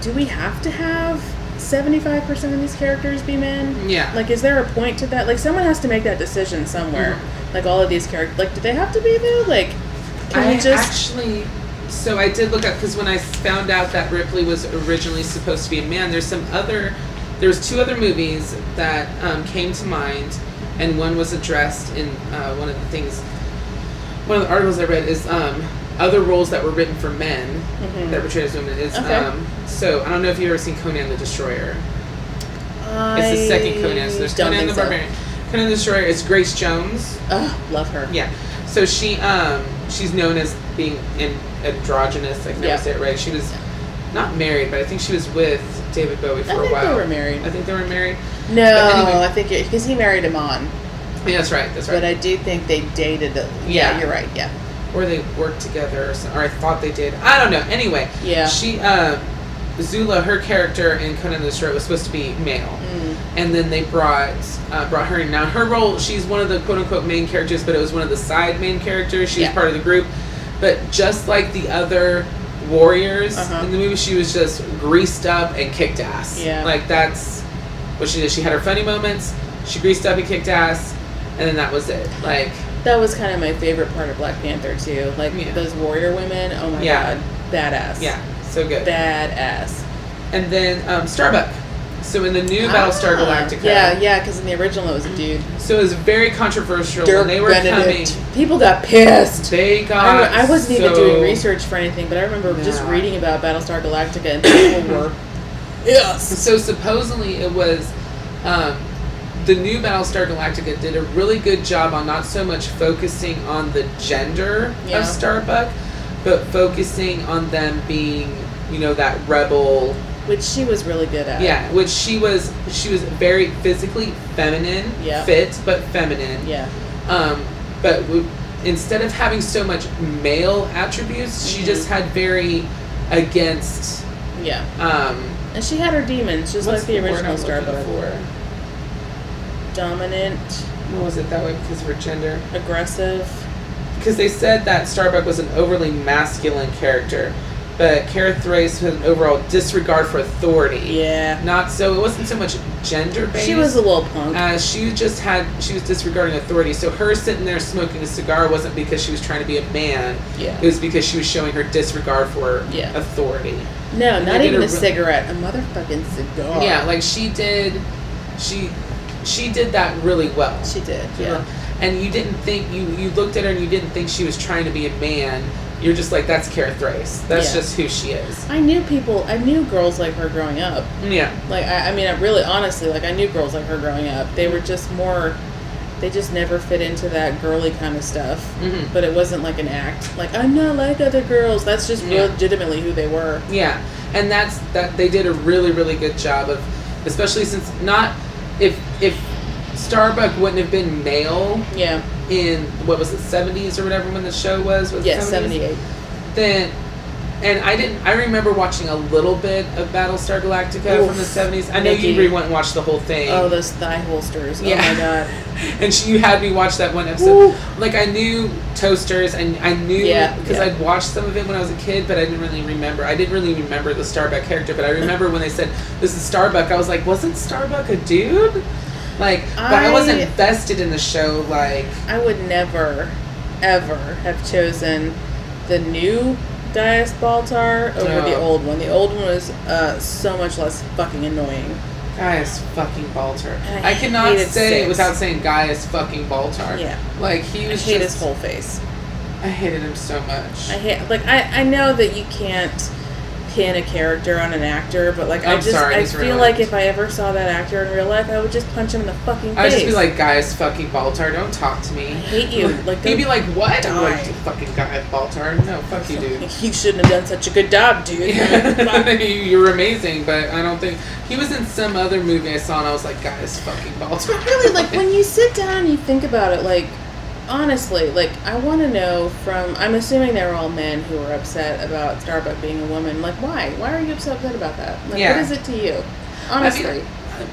do we have to have? 75% of these characters be men? Yeah. Like, is there a point to that? Like, someone has to make that decision somewhere. Like, all of these characters, like, do they have to be though? Like, can I we just? actually. So I did look up because when I found out that Ripley was originally supposed to be a man, there's some other. There was two other movies that um, came to mind, and one was addressed in uh, one of the things. One of the articles I read is um, other roles that were written for men Mhm. that were treated as women. Is Okay. um, so I don't know if you've ever seen Conan the Destroyer. It's the second Conan. So there's Conan the so. Barbarian. Conan the Destroyer is Grace Jones. Ugh, love her. Yeah. So she um she's known as being an androgynous. I can Yeah. never say it right. She was not married, but I think she was with David Bowie for I a think while. they were married. I think they were married. No, anyway- I think because he married him on, Yeah, that's right. That's right. but I do think they dated. A, yeah, Yeah. you're right. Yeah, or they worked together, or, some, or I thought they did. I don't know. Anyway, yeah. she um Zula, her character in Conan the Destroyer was supposed to be male. Mm. and then they brought uh, brought her in. Now her role, she's one of the quote unquote main characters, but it was one of the side main characters. She's Yeah. part of the group, but just like the other warriors Uh-huh. in the movie, she was just greased up and kicked ass. Yeah. like that's what she did. She had her funny moments. She greased up and kicked ass, and then that was it. Like That was kind of my favorite part of Black Panther too. Like Yeah. those warrior women. Oh my Yeah. god, badass. yeah, so good. badass. And then um, Starbuck. So in the new Battlestar Ah, Galactica, Yeah, yeah. Because in the original it was a dude. So it was very controversial Dirk when they were Benedict. coming. People got pissed. They I, got. I wasn't even doing research for anything, but I remember just reading about Battlestar Galactica and people [coughs] were yes. So supposedly it was um, the new Battlestar Galactica did a really good job on not so much focusing on the gender Yeah. of Starbuck, but focusing on them being, you know, that rebel. Which she was really good at. Yeah, which she was. She was very physically feminine, Yeah. fit but feminine. Yeah. Um, but w- instead of having so much male attributes, she Mhm. just had very against. Yeah. Um, And she had her demons, just like the, word original Starbuck. for? Dominant, What was it that way because of her gender? aggressive. Because they said that Starbuck was an overly masculine character, but Kara Thrace had an overall disregard for authority. Yeah. Not so. It wasn't so much gender based. She was a little punk. As she just had, she was disregarding authority. So her sitting there smoking a cigar wasn't because she was trying to be a man. yeah. It was because she was showing her disregard for Yeah. authority. No, and not even a a re- cigarette. A motherfucking cigar. Yeah, like she did, she, she did that really well. She did. Yeah. know? And you didn't think you you looked at her and you didn't think she was trying to be a man. You're just like that's Kara Thrace. That's Yeah. just who she is. I knew people. I knew girls like her growing up. Yeah. Like I, I mean, I really, honestly, like I knew girls like her growing up. They were just more. They just never fit into that girly kind of stuff. hmm But it wasn't like an act. Like I'm not like other girls. That's just Yeah. legitimately who they were. Yeah. And that's that they did a really really good job of, especially since not if if Starbuck wouldn't have been male Yeah. In what was it 70s or whatever when the show was was it Yeah. 70s? Seventy eight. then and I didn't I remember watching a little bit of Battlestar Galactica from the 70s. I know you Nikki. re went and watched the whole thing. Oh, those thigh holsters. Oh Yeah. my god. [laughs] and she, you had me watch that one episode. Like I knew toasters and I knew Yeah, because yeah. I'd watched some of it when I was a kid, but I didn't really remember. I didn't really remember the Starbuck character, but I remember when they said this is Starbuck. I was like, wasn't Starbuck a dude? Like, but I, wasn't I- vested in the show. Like, I would never, ever have chosen the new Gaius Baltar over the old one. The old one was uh, so much less fucking annoying. Gaius fucking Baltar. I I, cannot say it Six. without saying Gaius fucking Baltar. Yeah. Like he I was hate just. his whole face. I hated him so much. I hate like I, I know that you can't pin a character on an actor, but like I I'm just sorry, I feel like if I ever saw that actor in real life, I would just punch him in the fucking face. I'd just be like, Gaius, fucking Baltar, don't talk to me. I hate you. [laughs] Like He'd be like, what? Die. like, fucking guy, Baltar. No, fuck you, dude. [laughs] you shouldn't have done such a good job, dude. [laughs] Fuck. You're amazing, but I don't think he was in some other movie I saw, and I was like, Gaius, fucking Baltar. Really, like when you sit down and you think about it, like honestly, like I want to know from. I'm assuming they're all men who are upset about Starbuck being a woman. Like, why? Why are you so upset about that? Like, Yeah. what is it to you? I Honestly, mean,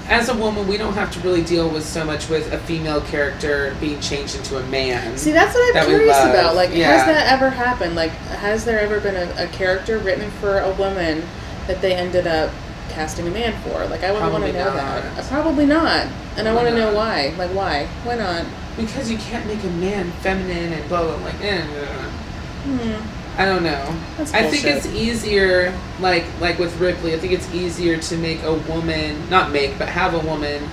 as a woman, we don't have to really deal with so much with a female character being changed into a man. see, that's what I'm that curious about. Like, Yeah. has that ever happened? Like, has there ever been a, a character written for a woman that they ended up casting a man for? Like, I wouldn't want to know not. that. Uh, probably not. And I want to know why. Like, why? Why not? because you can't make a man feminine and blah blah like. Eh. Hmm. I don't know. That's I think it's easier, like like with Ripley. I think it's easier to make a woman, not make, but have a woman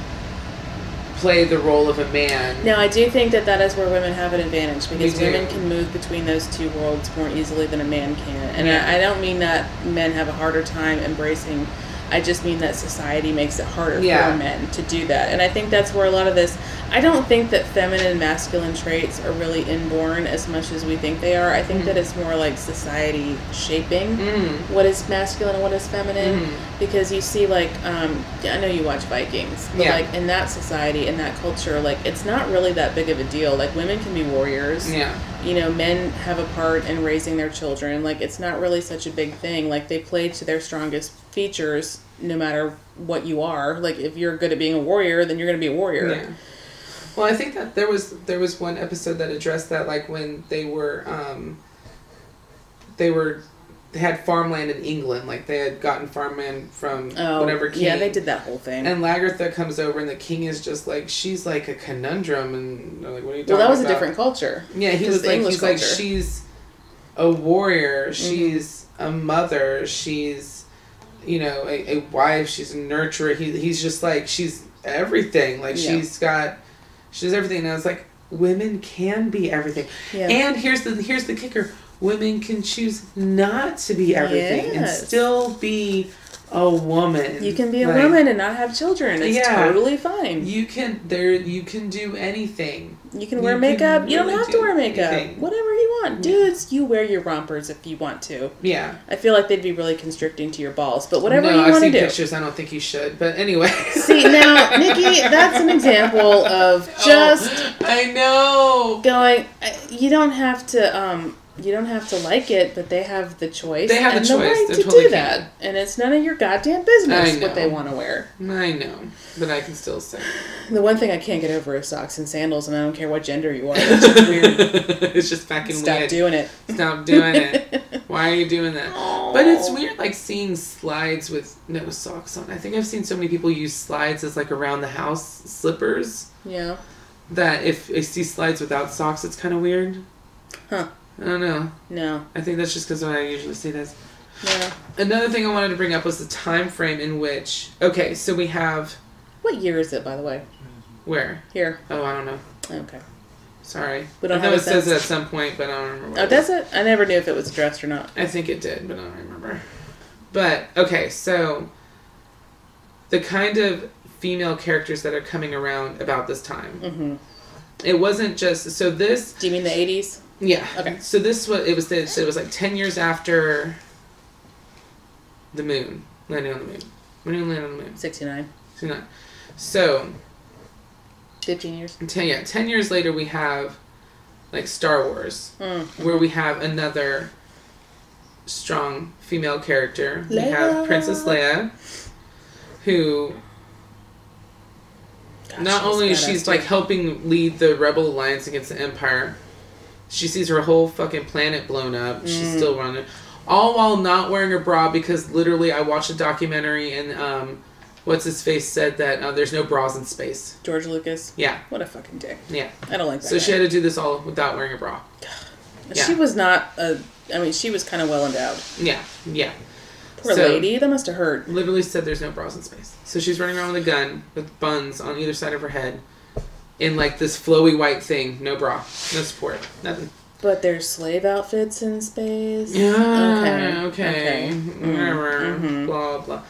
play the role of a man. Now, I do think that that is where women have an advantage because women can move between those two worlds more easily than a man can. And Yeah. I, I don't mean that men have a harder time embracing. I just mean that society makes it harder Yeah. for men to do that. And I think that's where a lot of this. I don't think that feminine and masculine traits are really inborn as much as we think they are. I think Mhm. that it's more like society shaping Mm. what is masculine and what is feminine Mhm. because you see like um i know you watch vikings but Yeah. like in that society in that culture like it's not really that big of a deal like women can be warriors Yeah. You know men have a part in raising their children. Like it's not really such a big thing. Like they play to their strongest features no matter what you are. Like if you're good at being a warrior then you're going to be a warrior. Yeah. Well, I think that there was there was one episode that addressed that, like when they were um, they were they had farmland in England, like they had gotten farmland from oh whatever king. yeah they did that whole thing And Lagertha comes over, and the king is just like, she's like a conundrum, and they're like, what are you talking well that was a different culture Yeah, he was like, English he's like, culture. Mm-hmm. she's a warrior, she's a mother, she's, you know, a, a wife, she's a nurturer. He, he's just like, she's everything. Like, Yeah. she's got, she's everything. And I was like, women can be everything. yeah And here's the here's the kicker: women can choose not to be everything and still be a woman. you can be a Like, woman and not have children it's Yeah. totally fine You can there. You can do anything. You can You wear can makeup. you don't really have to wear makeup. anything. Whatever you want. Yeah. Dudes, you wear your rompers if you want to. Yeah. I feel like they'd be really constricting to your balls, but whatever no, you I've want to seen do. pictures. I don't think you should. But anyway. See, [laughs] now, Nikki, that's an example of just Oh, I know. going, uh, you don't have to, um, you don't have to like it, but they have the choice. They have the and choice. right to totally do can. that. And it's none of your goddamn business what they want to wear. I know, but I can still say. [sighs] The one thing I can't get over is socks and sandals, and I don't care what gender you are. It's just weird. [laughs] it's just fucking weird. Stop weird. doing it. Stop doing it. [laughs] Why are you doing that? But it's weird, like seeing slides with no socks on. I think I've seen so many people use slides as like around the house slippers Yeah. that if I see slides without socks, it's kind of weird. Huh. I don't know. No. I think that's just because I usually see this. Yeah. Another thing I wanted to bring up was the time frame in which. Okay, so we have What year is it, by the way? where? Here. Oh, I don't know. Okay. Sorry. We don't I know it a says it at some point, but I don't remember. what Oh, does it? I never knew if it was addressed or not. I think it did, but I don't remember. But okay, so the kind of female characters that are coming around about this time. Mm-hmm. It wasn't just so this Do you mean the 80s? Yeah. Okay. So this was it was this it was like ten years after the moon landing on the moon. When did it land on the moon? 69. So not. So 15 years. ten yeah ten years later we have like Star Wars Mm. where we have another strong female character. We Leia. have Princess Leia, who Gosh, not only is she's like helping lead the Rebel Alliance against the Empire, she sees her whole fucking planet blown up. She's Mm. still running, all while not wearing a bra because literally I watched a documentary and um, what's his face said that uh, there's no bras in space. George Lucas. Yeah, What a fucking dick. yeah. I don't like that. So guy. she had to do this all without wearing a bra. [sighs] yeah. She was not a. I mean, she was kind of well endowed. Yeah, yeah. Poor So- lady. That must have hurt. literally said there's no bras in space. So she's running around with a gun with buns on either side of her head in like this flowy white thing, no bra, no support, nothing. But there's slave outfits in space. Yeah. Okay. Okay. Whatever. Mhm. Blah blah.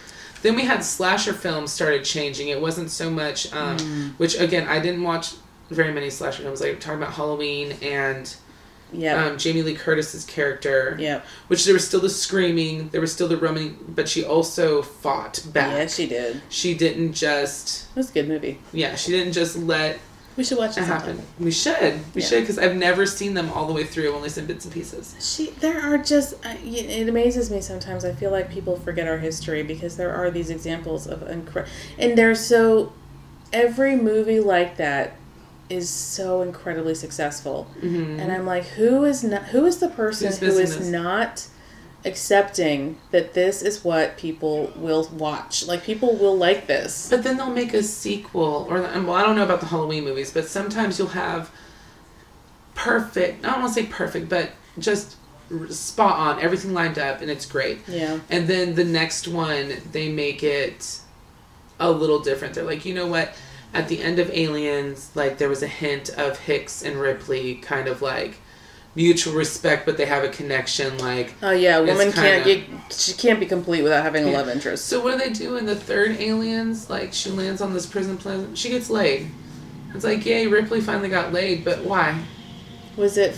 Then we had slasher films started changing. It wasn't so much, um, Mm. which again I didn't watch very many slasher films. Like talking about Halloween and Yeah. um, Jamie Lee Curtis's character, yeah. which there was still the screaming, there was still the running, but she also fought back. Yeah, she did. She didn't just It was a good movie. yeah, she didn't just let We should watch it happen. We should, we Yeah. should, because I've never seen them all the way through. I've only seen bits and pieces. She, there are just, uh, it amazes me sometimes. I feel like people forget our history because there are these examples of incredible, and they're so, every movie like that is so incredibly successful. Mm-hmm. And I'm like, who is not, who is the person who is this? not accepting that this is what people will watch? Like, people will like this. But then they'll make a sequel, or well, I don't know about the Halloween movies, but sometimes you'll have perfect. I don't want to say perfect, but just spot on, everything lined up, and it's great. Yeah. And then the next one, they make it a little different. They're like, you know what? At the end of Aliens, like there was a hint of Hicks and Ripley, kind of like mutual respect, but they have a connection. Like, Oh yeah, a woman can't get, she can't be complete without having a love interest. so what do they do in the third Aliens? Like, she lands on this prison planet. She gets laid. It's like, yay, Ripley finally got laid, but why? Was it?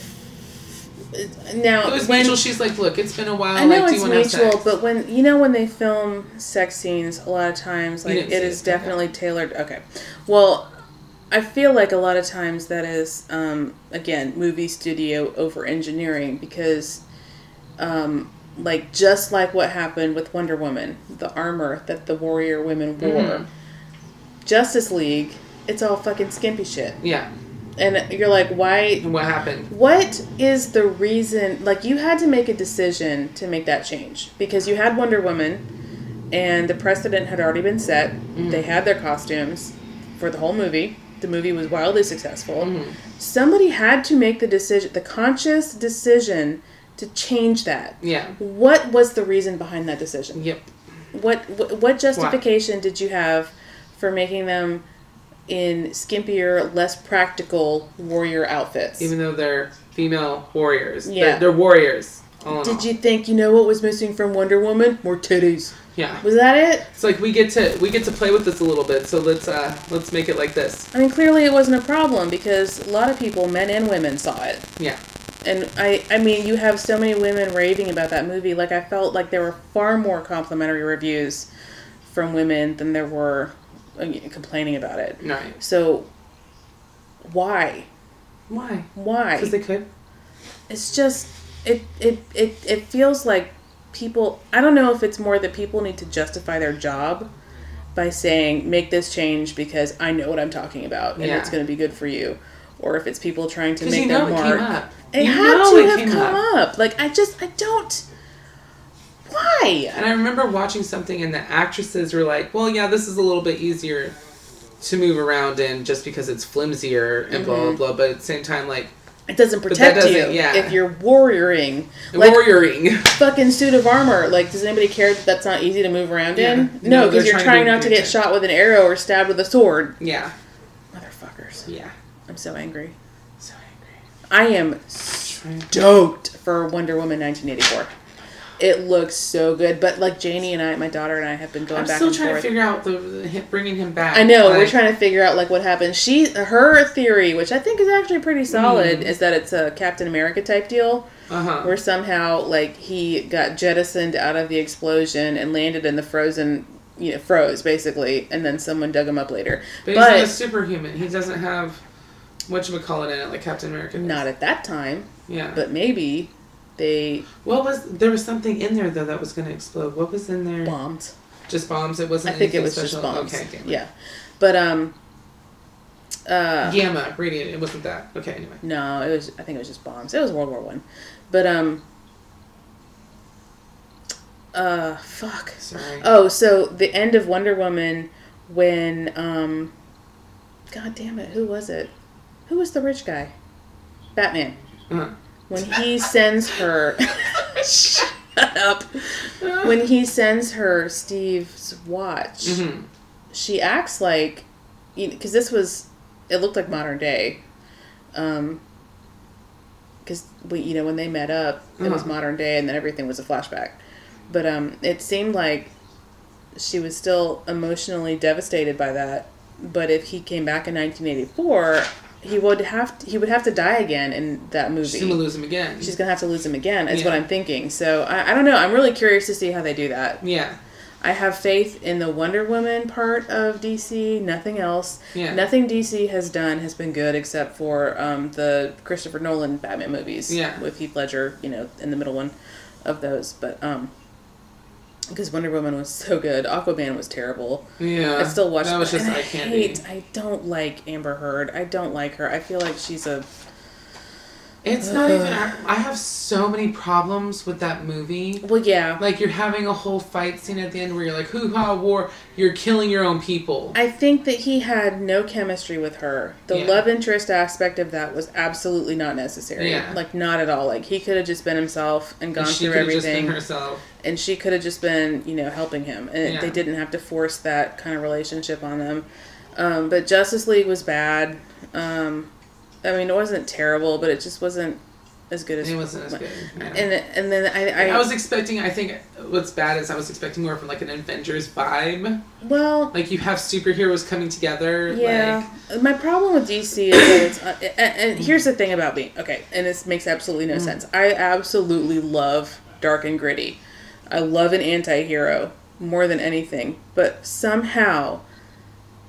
Now It was when mutual. She's like, look, it's been a while. I know like, do it's you want to have mutual, but when you know when they film sex scenes, a lot of times like it is it, okay. definitely tailored. Okay, well, I feel like a lot of times that is um, again movie studio over engineering because, um, like just like what happened with Wonder Woman, the armor that the warrior women wore, Mhm. Justice League, it's all fucking skimpy shit, Yeah. and you're like, why? What happened? What is the reason? Like, you had to make a decision to make that change because you had Wonder Woman, and the precedent had already been set. They had their costumes for the whole movie. The movie was wildly successful. Mm-hmm. Somebody had to make the decision, the conscious decision to change that. Yeah. What was the reason behind that decision? Yep. What what, what justification did you have for making them in skimpier, less practical warrior outfits? Even though they're female warriors. Yeah. They're, they're warriors. in all. Did you think you know what was missing from Wonder Woman? More titties. Yeah. Was that it? It's like we get to we get to play with this a little bit, so let's uh let's make it like this. I mean, clearly it wasn't a problem because a lot of people, men and women, saw it. Yeah. And I, I mean, you have so many women raving about that movie. Like I felt like there were far more complimentary reviews from women than there were complaining about it. Right. So, why? Why? Why? Because they could. it's just it, it it it feels like people i don't know if it's more that people need to justify their job by saying make this change because i know what i'm talking about and Yeah. it's going to be good for you or if it's people trying to make you know their it mark came up. it you had to it have come up. up. like i just i don't why And I remember watching something, and the actresses were like, "Well, yeah, this is a little bit easier to move around in, just because it's flimsier and blah Mm-hmm. blah blah." But at the same time, like it doesn't protect you doesn't- yeah. if you're warrioring like warrioring. [laughs] fucking suit of armor. Like, does anybody care that that's not easy to move around Yeah. in? No, No, because they're you're trying trying to not to get shot with an arrow or stabbed with a sword. yeah. Motherfuckers. Yeah. I'm so angry. So angry. I am stoked for Wonder Woman 1984. It looks so good, but like Janie and I, my daughter and I have been going I'm back still and trying forth. to figure out the, the bringing him back. I know we're trying to figure out like what happened. She, her theory, which I think is actually pretty solid, Mm. is that it's a Captain America type deal. Uh-huh. where somehow like he got jettisoned out of the explosion and landed in the frozen you know froze basically and then someone dug him up later But, but, he's not a superhuman. He doesn't have what you would call it in it, like Captain America. does. not at that time Yeah. but maybe they what was there was something in there though that was going to explode? What was in there? Bombs. Just bombs. It wasn't. I think it was just bombs Okay. damn yeah but um uh Gamma radiant. It wasn't that. Okay. Anyway. no it was i think it was just bombs it was world war one but um uh fuck Sorry. Oh, so the end of Wonder Woman when um God damn it, who was it? Who was the rich guy? Batman. Uh-huh. When he sends her [laughs] Shut up. When he sends her Steve's watch, Mhm. she acts like because this was it looked like modern day. Um because we you know when they met up it was Uh-huh. modern day and then everything was a flashback, but um it seemed like she was still emotionally devastated by that. But if he came back in 1984, he would have to, he would have to die again in that movie. She's gonna lose him again. She's gonna have to lose him again. Is what I'm thinking. So I, I don't know. I'm really curious to see how they do that. yeah, I have faith in the Wonder Woman part of DC. Nothing else. Yeah. Nothing DC has done has been good except for um, the Christopher Nolan Batman movies. Yeah. With Heath Ledger, you know, in the middle one of those. But um, because Wonder Woman was so good, Aquaman was terrible. yeah. I still watch. That was just and I hate. I don't like Amber Heard. I don't like her. I feel like she's a. It's not even. I have so many problems with that movie. Well, yeah. Like you're having a whole fight scene at the end where you're like, "Hoo ha, war!" You're killing your own people. I think that he had no chemistry with her. The Yeah. love interest aspect of that was absolutely not necessary. Yeah. Like not at all. Like he could have just been himself and gone And she through could just been everything, herself. and she could have just been, you know, helping him, and Yeah. they didn't have to force that kind of relationship on them. Um, but Justice League was bad. Um, I mean, it wasn't terrible, but it just wasn't as good as It wasn't as good. yeah. And and then I, I, I was expecting. I think what's bad is I was expecting more from like an Avengers vibe. well, Like you have superheroes coming together. Yeah. My problem with DC is that it's. Uh, and, and here's the thing about me. Okay, and this makes absolutely no sense. I absolutely love dark and gritty. I love an anti hero more than anything. But somehow,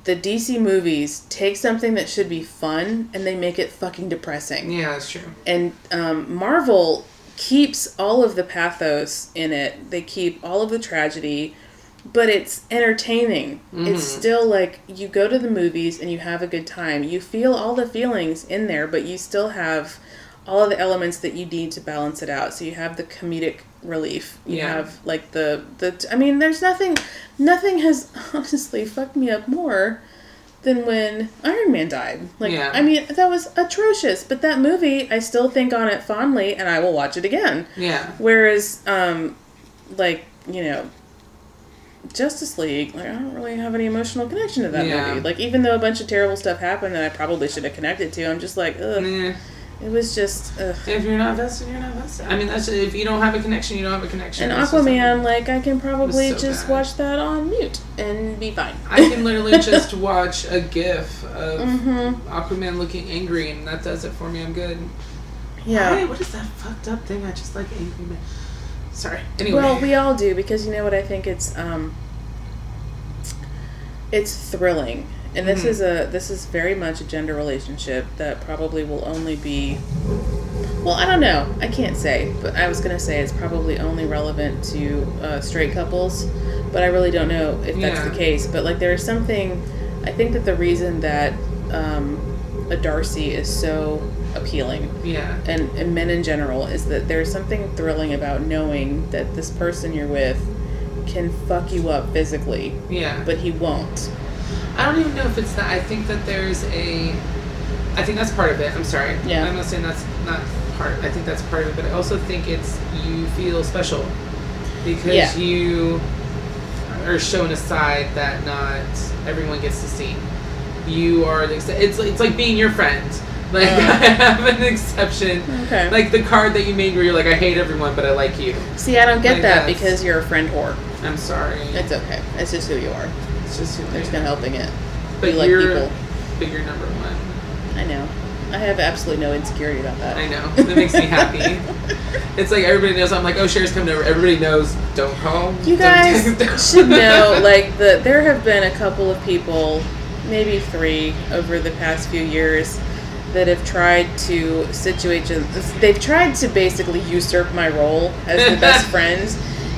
the DC movies take something that should be fun and they make it fucking depressing yeah, that's true. and um, Marvel keeps all of the pathos in it. They keep all of the tragedy, but it's entertaining. It's still like you go to the movies and you have a good time. You feel all the feelings in there, but you still have all of the elements that you need to balance it out. So you have the comedic relief. You Yeah. have like the the. I mean, there's nothing. Nothing has [laughs] honestly fucked me up more than when Iron Man died. Like, Yeah. I mean, that was atrocious. But that movie, I still think on it fondly, and I will watch it again. Yeah. Whereas, um, like you know, Justice League, like I don't really have any emotional connection to that Yeah. movie. Like, even though a bunch of terrible stuff happened that I probably should have connected to, I'm just like, ugh. Nah. It was just, ugh. If you're not vested, you're not vested. I mean, that's if you don't have a connection, you don't have a connection. And Aquaman, like, I can probably so just bad. watch that on mute and be fine. I can [laughs] literally just watch a GIF of Mm-hmm. Aquaman looking angry, and that does it for me. I'm good. Yeah. Why- what is that fucked up thing? I just like angry man. Sorry. Anyway. Well, we all do because you know what I think it's um it's thrilling. And this Mhm. is a this is very much a gender relationship that probably will only be well, I don't know. I can't say, but I was going to say it's probably only relevant to uh, straight couples, but I really don't know if that's Yeah. the case. But like there's something I think that the reason that um, a Darcy is so appealing yeah. and, and men in general is that there's something thrilling about knowing that this person you're with can fuck you up physically, Yeah. but he won't. I don't even know if it's that. I think that there's a. I think that's part of it. I'm sorry. Yeah. I'm not saying that's not part. I think that's part of it, but I also think it's you feel special because Yeah. you are shown a side that not everyone gets to see. You are the. It's it's like being your friend. [laughs] Like Uh. I have an exception. Okay. Like the card that you made where you're like, I hate everyone, but I like you. See, I don't get like that because you're a friend whore. I'm sorry. It's okay. It's just who you are. It's just There's no helping it. But like you're, people. but you're number one. I know. I have absolutely no insecurity about that. I know. That makes me happy. [laughs] It's like everybody knows. I'm like, oh, Sher's coming over. Everybody knows. Don't call. You don't guys [laughs] should know, [laughs] like the there have been a couple of people, maybe three, over the past few years, that have tried to situate. They've tried to basically usurp my role as the best friend,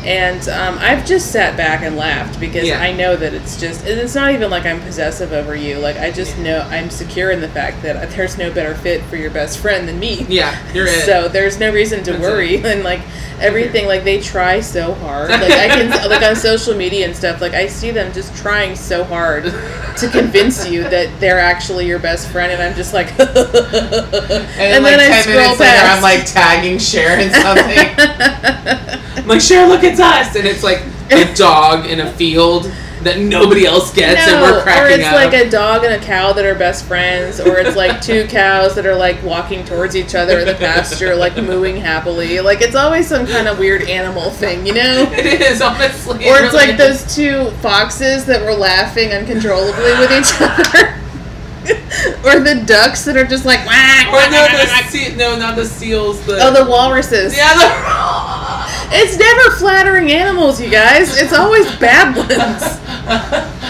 and um, I've just sat back and laughed because Yeah. I know that it's just. and It's not even like I'm possessive over you. Like I just Yeah. know I'm secure in the fact that there's no better fit for your best friend than me. yeah, you're it. So there's no reason to That's worry, it. [laughs] and like everything, like they try so hard. [laughs] Like I can, like on social media and stuff, like I see them just trying so hard to convince you that they're actually your best friend, and I'm just like, [laughs] and, and, then like I 10 scroll minutes later, I'm like tagging Sher in something. I'm like, sure, look, it's us. And it's like a [laughs] dog in a field that nobody else gets, and we're cracking up. or it's up. like a dog and a cow that are best friends, or it's like two [laughs] cows that are like walking towards each other in the pasture, like mooing happily. Like it's always some kind of weird animal thing, you know? [laughs] it is honestly. Or it's really like is. those two foxes that were laughing uncontrollably with each other. or the ducks that are just like whack. Or no, the se- no, not the seals. The Oh, the walruses. yeah, the. It's never flattering animals, you guys. It's always bad ones. [laughs]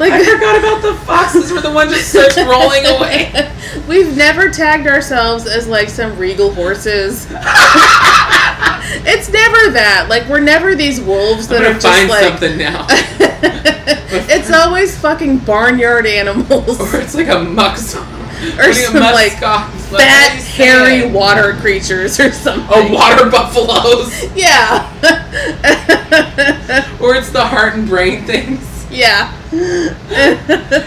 Like I forgot about the foxes. Were the ones just starts rolling away. [laughs] We've never tagged ourselves as like some regal horses. [laughs] it's never that. Like we're never these wolves that are just find like. something now. it's always fucking barnyard animals. Or it's like a musk. Or some, like, Fat, hairy water. water creatures or something. Oh, water buffaloes. [laughs] Yeah. [laughs] Or it's the heart and brain things. yeah. [laughs]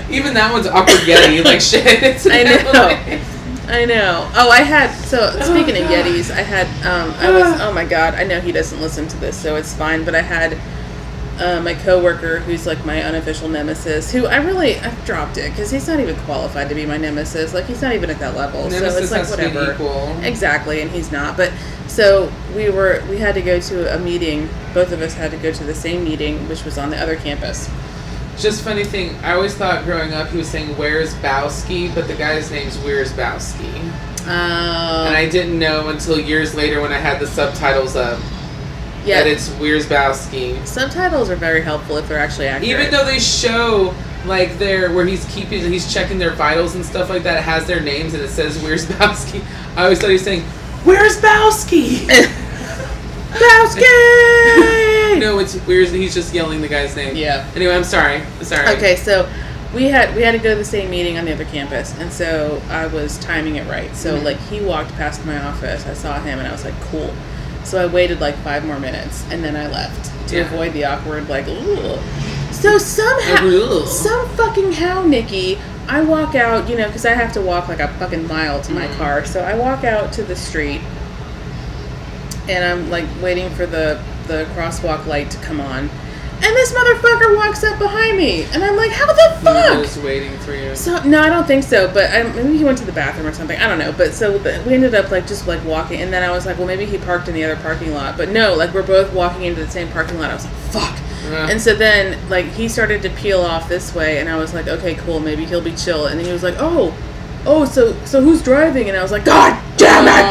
Even that one's awkward Yeti. Like shit. I know. I know. Oh, I had so speaking of Yetis, I had um I was [sighs] oh my god, I know he doesn't listen to this, so it's fine, but I had uh, my coworker who's like my unofficial nemesis, who I really I've dropped it because he's not even qualified to be my nemesis. Like he's not even at that level, so it's like has to be whatever. Exactly, and he's not. But so we were we had to go to a meeting. Both of us had to go to the same meeting, which was on the other campus. Just funny thing, I always thought growing up he was saying "Where's Bowski," but the guy's name's Wierzbowski, Um, and I didn't know until years later when I had the subtitles up yeah, that it's Bowski. subtitles are very helpful if they're actually accurate. Even though they show like their where he's keeping he's checking their vitals and stuff like that, it has their names and it says Wierzbowski. [laughs] I always thought he was saying Where's [laughs] Bowski. Bowski! [laughs] no, it's Where's he's just yelling the guy's name. Yeah. Anyway, I'm sorry. I'm sorry. Okay, so we had we had to go to the same meeting on the other campus, and so I was timing it right. So Mhm. like he walked past my office, I saw him, and I was like, cool. So I waited like five more minutes, and then I left to Yeah. avoid the awkward like. Ugh. So somehow, Ugh. some fucking how, Nikki. I walk out, you know, because I have to walk like a fucking mile to my Mhm. car. So I walk out to the street, and I'm like waiting for the the crosswalk light to come on, and this motherfucker walks up behind me, and I'm like, how the fuck?" He was waiting for you. So no, I don't think so. But I, maybe he went to the bathroom or something. I don't know. But so we ended up like just like walking, and then I was like, well, maybe he parked in the other parking lot. But no, like we're both walking into the same parking lot. I was like, fuck. Yeah. And so then like he started to peel off this way, and I was like, okay, cool, maybe he'll be chill. And then he was like, oh, oh, so so who's driving? And I was like, God damn it.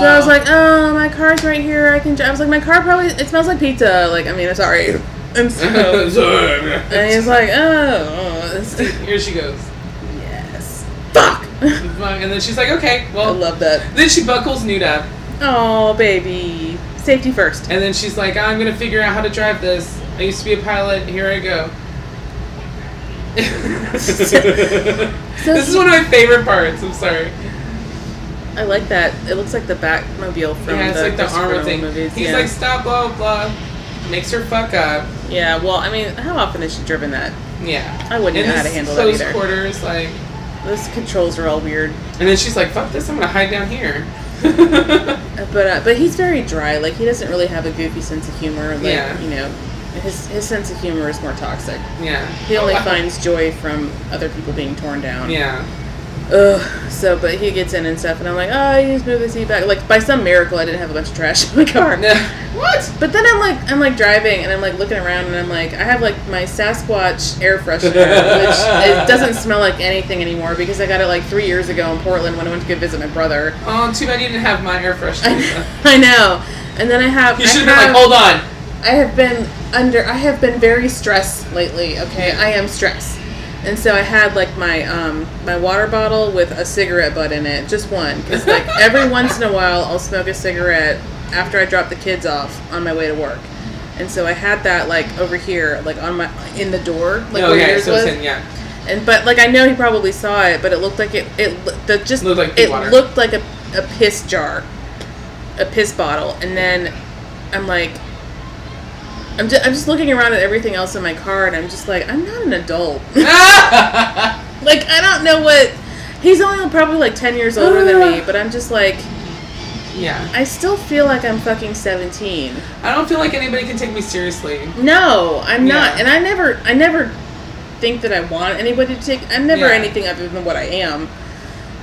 So I was like, oh, my car's right here. I can. dri-" I was like, my car probably it smells like pizza. Like I mean, I'm sorry. And so Sorry. [laughs] and he's like, oh, oh it's- Here she goes. yes, fuck. And then she's like, okay, well. I love that. Then she buckles Nude up. Oh, baby, safety first. And then she's like, I'm gonna figure out how to drive this. I used to be a pilot. Here I go. [laughs] this is one of my favorite parts. I'm sorry. I like that. It looks like the Batmobile from yeah, it's the like the armor thing. movies. He's yeah. like, stop, blah, blah, blah. Makes her fuck up. yeah. Well, I mean, how often has she driven that? Yeah. I wouldn't In know how to handle that either. quarters, like. Those controls are all weird. And then she's like, fuck this, I'm gonna hide down here. [laughs] But uh, but he's very dry. Like he doesn't really have a goofy sense of humor. Like Yeah. you know, his his sense of humor is more toxic. yeah. He only Oh, wow. finds joy from other people being torn down. Yeah. Ugh. So, but he gets in and stuff, and I'm like, oh, you just move the seat back. Like by some miracle, I didn't have a bunch of trash [laughs] in my car. what? But then I'm like, I'm like driving, and I'm like looking around, and I'm like, I have like my Sasquatch air freshener, which [laughs] it doesn't smell like anything anymore because I got it like three years ago in Portland when I went to go visit my brother. Oh, too bad you didn't have my air [laughs] freshener. I, I know. And then I have. You I should have been like, hold on. I have been under. I have been very stressed lately. Okay, I am stressed, and so I had like my um my water bottle with a cigarette butt in it, just one, because like [laughs] every once in a while I'll smoke a cigarette after I drop the kids off on my way to work, and so I had that like over here, like on my in the door, like oh, where yeah, yours so was, in, yeah. and but like I know he probably saw it, but it looked like it it the just Looked like it water. looked like a a piss jar, a piss bottle, and then I'm like. I'm just, I'm just looking around at everything else in my car, and I'm just like, I'm not an adult. [laughs] [laughs] like, I don't know what. He's only probably like 10 years older than me, [sighs] but I'm just like, Yeah. I still feel like I'm fucking 17. I don't feel like anybody can take me seriously. No, I'm not. And I never I never think that I want anybody to take I'm never Yeah. anything other than what I am.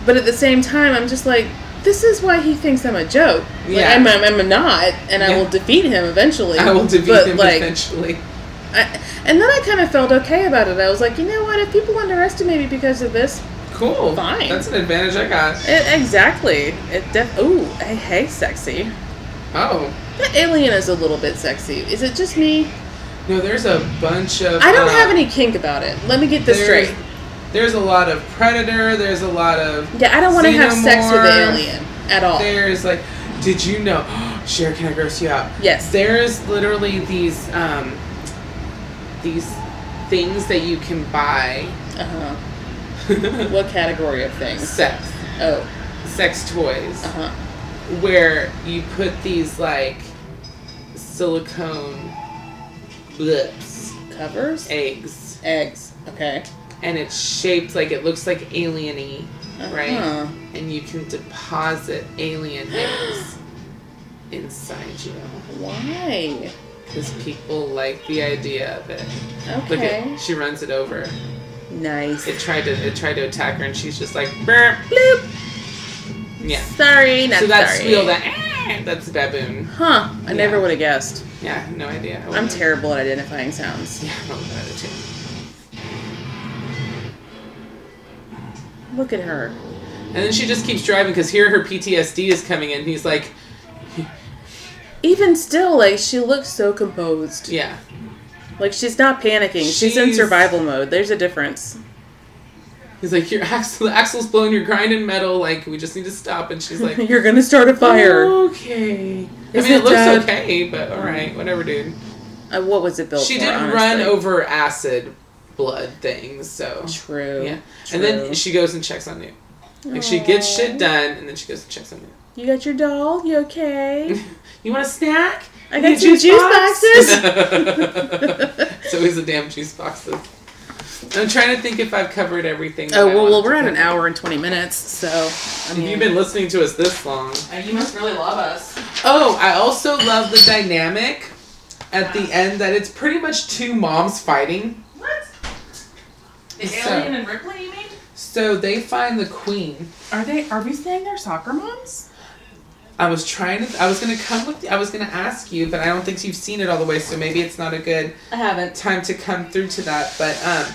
But at the same time, I'm just like this is why he thinks I'm a joke. Like, Yeah. I'm, I'm, I'm not, and I will defeat him eventually. I will defeat but, him like, eventually. I, and then I kind of felt okay about it. I was like, you know what? If people underestimate me because of this, Cool. Fine. That's an advantage I got. it, exactly. It def- Ooh, hey, hey, sexy. Oh. That alien is a little bit sexy. Is it just me? No, there's a bunch of. I don't uh, have any kink about it. Let me get this straight. There's a lot of predator. There's a lot of. Yeah, I don't want to have sex with the alien at all. There's like, did you know? [gasps] Sher, can I gross you out? Yes. There's literally these um, these things that you can buy. Uh huh. [laughs] What category of things? sex Oh. sex toys Uh huh. where you put these like silicone blips Covers. eggs Eggs. Okay. And it's shaped like it looks like alieny right Uh-huh. and you can deposit alien eggs [gasps] inside you Why? because people like the idea of it look Okay. at she runs it over Nice. it tried to it tried to attack her and she's just like burp bloop yeah Sorry, not so that sorry. squeal that that's a baboon Huh. I never would have guessed. yeah no idea I'm terrible at identifying sounds. yeah I'm bad at it too Look at her. and then she just keeps driving because here her PTSD is coming in he's like Even still, like she looks so composed. yeah Like she's not panicking. She's, in survival mode. There's a difference. He's like, your axle, the axle's blown, you're grinding metal, like, we just need to stop. And she's like, [laughs] You're gonna start a fire. Okay. I mean, it, it, looks Dad? okay, but alright, whatever, dude. Uh, what was it built she for? didn't honestly? run over acid blood things, so. True. Yeah. True. And then she goes and checks on you. Like, she gets shit done, and then she goes and checks on you. You got your doll? You okay? [laughs] You want a snack? I You got need a some juice box? it's always the damn juice boxes. I'm trying to think if I've covered everything. oh well, well, we're at an hour and twenty minutes, so I If mean, you've been listening to us this long. uh, you must really love us. Oh, I also love the dynamic at the end that it's pretty much two moms fighting. What? The So- alien and Ripley, you mean? So they find the queen. Are they? Are we saying they're soccer moms? I was trying to. I was gonna come with. I was gonna ask you, but I don't think you've seen it all the way. So maybe it's not a good I haven't. time to come through to that. But um,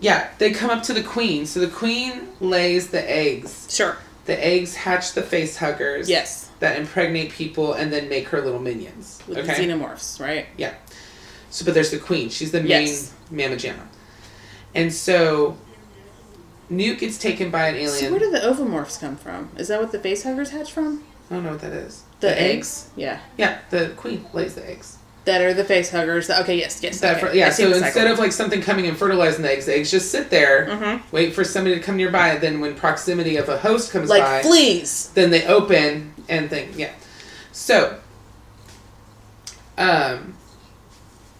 yeah, they come up to the queen. So the queen lays the eggs. Sure. The eggs hatch the face huggers. Yes. That impregnate people and then make her little minions. With okay. the xenomorphs, right? Yeah. So, but there's the queen. She's the main Yes. Mama Jamma. And so, Newt gets taken by an alien. So where do the ovomorphs come from? Is that what the face huggers hatch from? I don't know what that is. The, eggs? Yeah. Yeah, the queen lays the eggs. That are the face huggers. Okay, yes, yes. That okay. for- yeah, so instead of like something coming and fertilizing the eggs, the eggs just sit there, Mhm. wait for somebody to come nearby. Then, when proximity of a host comes like by, fleas. then they open and thing. Yeah. So, um,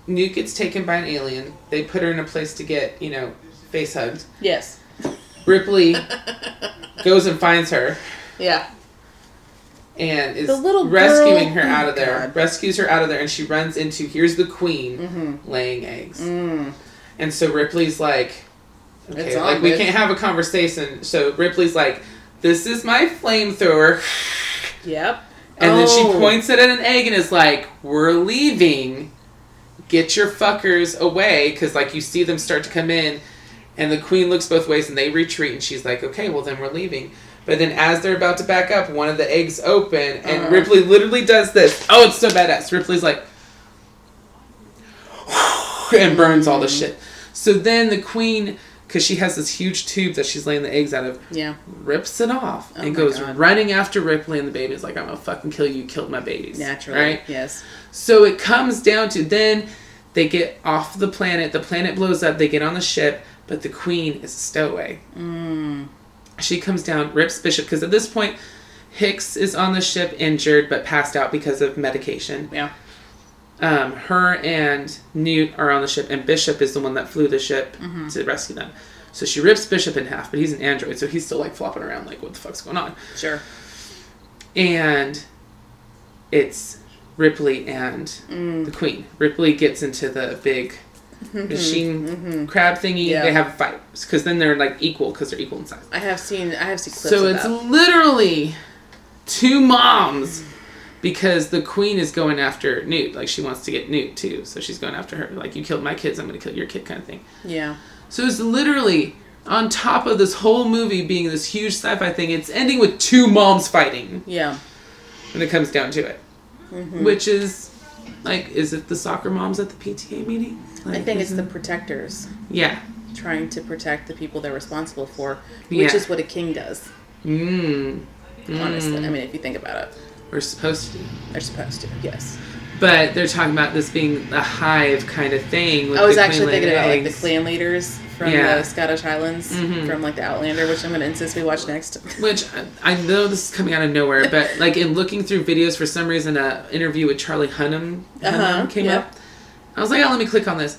Newt gets taken by an alien. They put her in a place to get, you know, face hugged. Yes. Ripley [laughs] goes and finds her Yeah. and is The little rescuing girl- her out oh, of there. God. Rescues her out of there, and she runs into here's the queen Mm-hmm. laying eggs. Mm. And so Ripley's like, okay, It's like we bitch. can't have a conversation. So Ripley's like, this is my flamethrower. Yep. And then she Oh. points it at an egg and is like, we're leaving. Get your fuckers away. Because, like, you see them start to come in. And the queen looks both ways and they retreat. And she's like, okay, well, then we're leaving. But then as they're about to back up, one of the eggs open. And Uh. Ripley literally does this. Oh, it's so badass. Ripley's like, [sighs] and burns all the shit. So then the queen, because she has this huge tube that she's laying the eggs out of, Yeah. rips it off Oh and goes God. running after Ripley, and the baby's like, I'm gonna fucking kill you, you killed my babies. Naturally. Right? Yes. So it comes down to then they get off the planet, the planet blows up, they get on the ship, but the queen is a stowaway. Mm. She comes down, rips Bishop, because at this point, Hicks is on the ship injured but passed out because of medication. Yeah. Um, her and Newt are on the ship, and Bishop is the one that flew the ship Mhm. to rescue them. So she rips Bishop in half, but he's an android, so he's still like flopping around, like, what the fuck's going on? Sure. and it's Ripley and Mm. the Queen. Ripley gets into the big machine crab thingy. Mm-hmm. Yeah. They have a fight because then they're like equal because they're equal in size. I have seen. I have seen clips So it's that. literally two moms because the queen is going after Newt. Like she wants to get Newt too. So she's going after her. Like you killed my kids, I'm gonna kill your kid kind of thing. Yeah. So it's literally on top of this whole movie being this huge sci-fi thing, it's ending with two moms fighting Yeah. when it comes down to it. Mm-hmm. Which is like, is it the soccer moms at the PTA meeting? I think it's the protectors yeah. trying to protect the people they're responsible for, Yeah. which is what a king does. Mm. Honestly, Mm. I mean, if you think about it, We're supposed to. they're supposed to. Yes. But they're talking about this being a hive kind of thing. With I was the actually thinking about like the clan leaders from Yeah. the Scottish Highlands, Mhm. from like the Outlander, which I'm going to insist we watch next. [laughs] Which I, know this is coming out of nowhere, but [laughs] like in looking through videos, for some reason, a interview with Charlie Hunnam, Hunnam Uh-huh, came up. I was like, oh, let me click on this.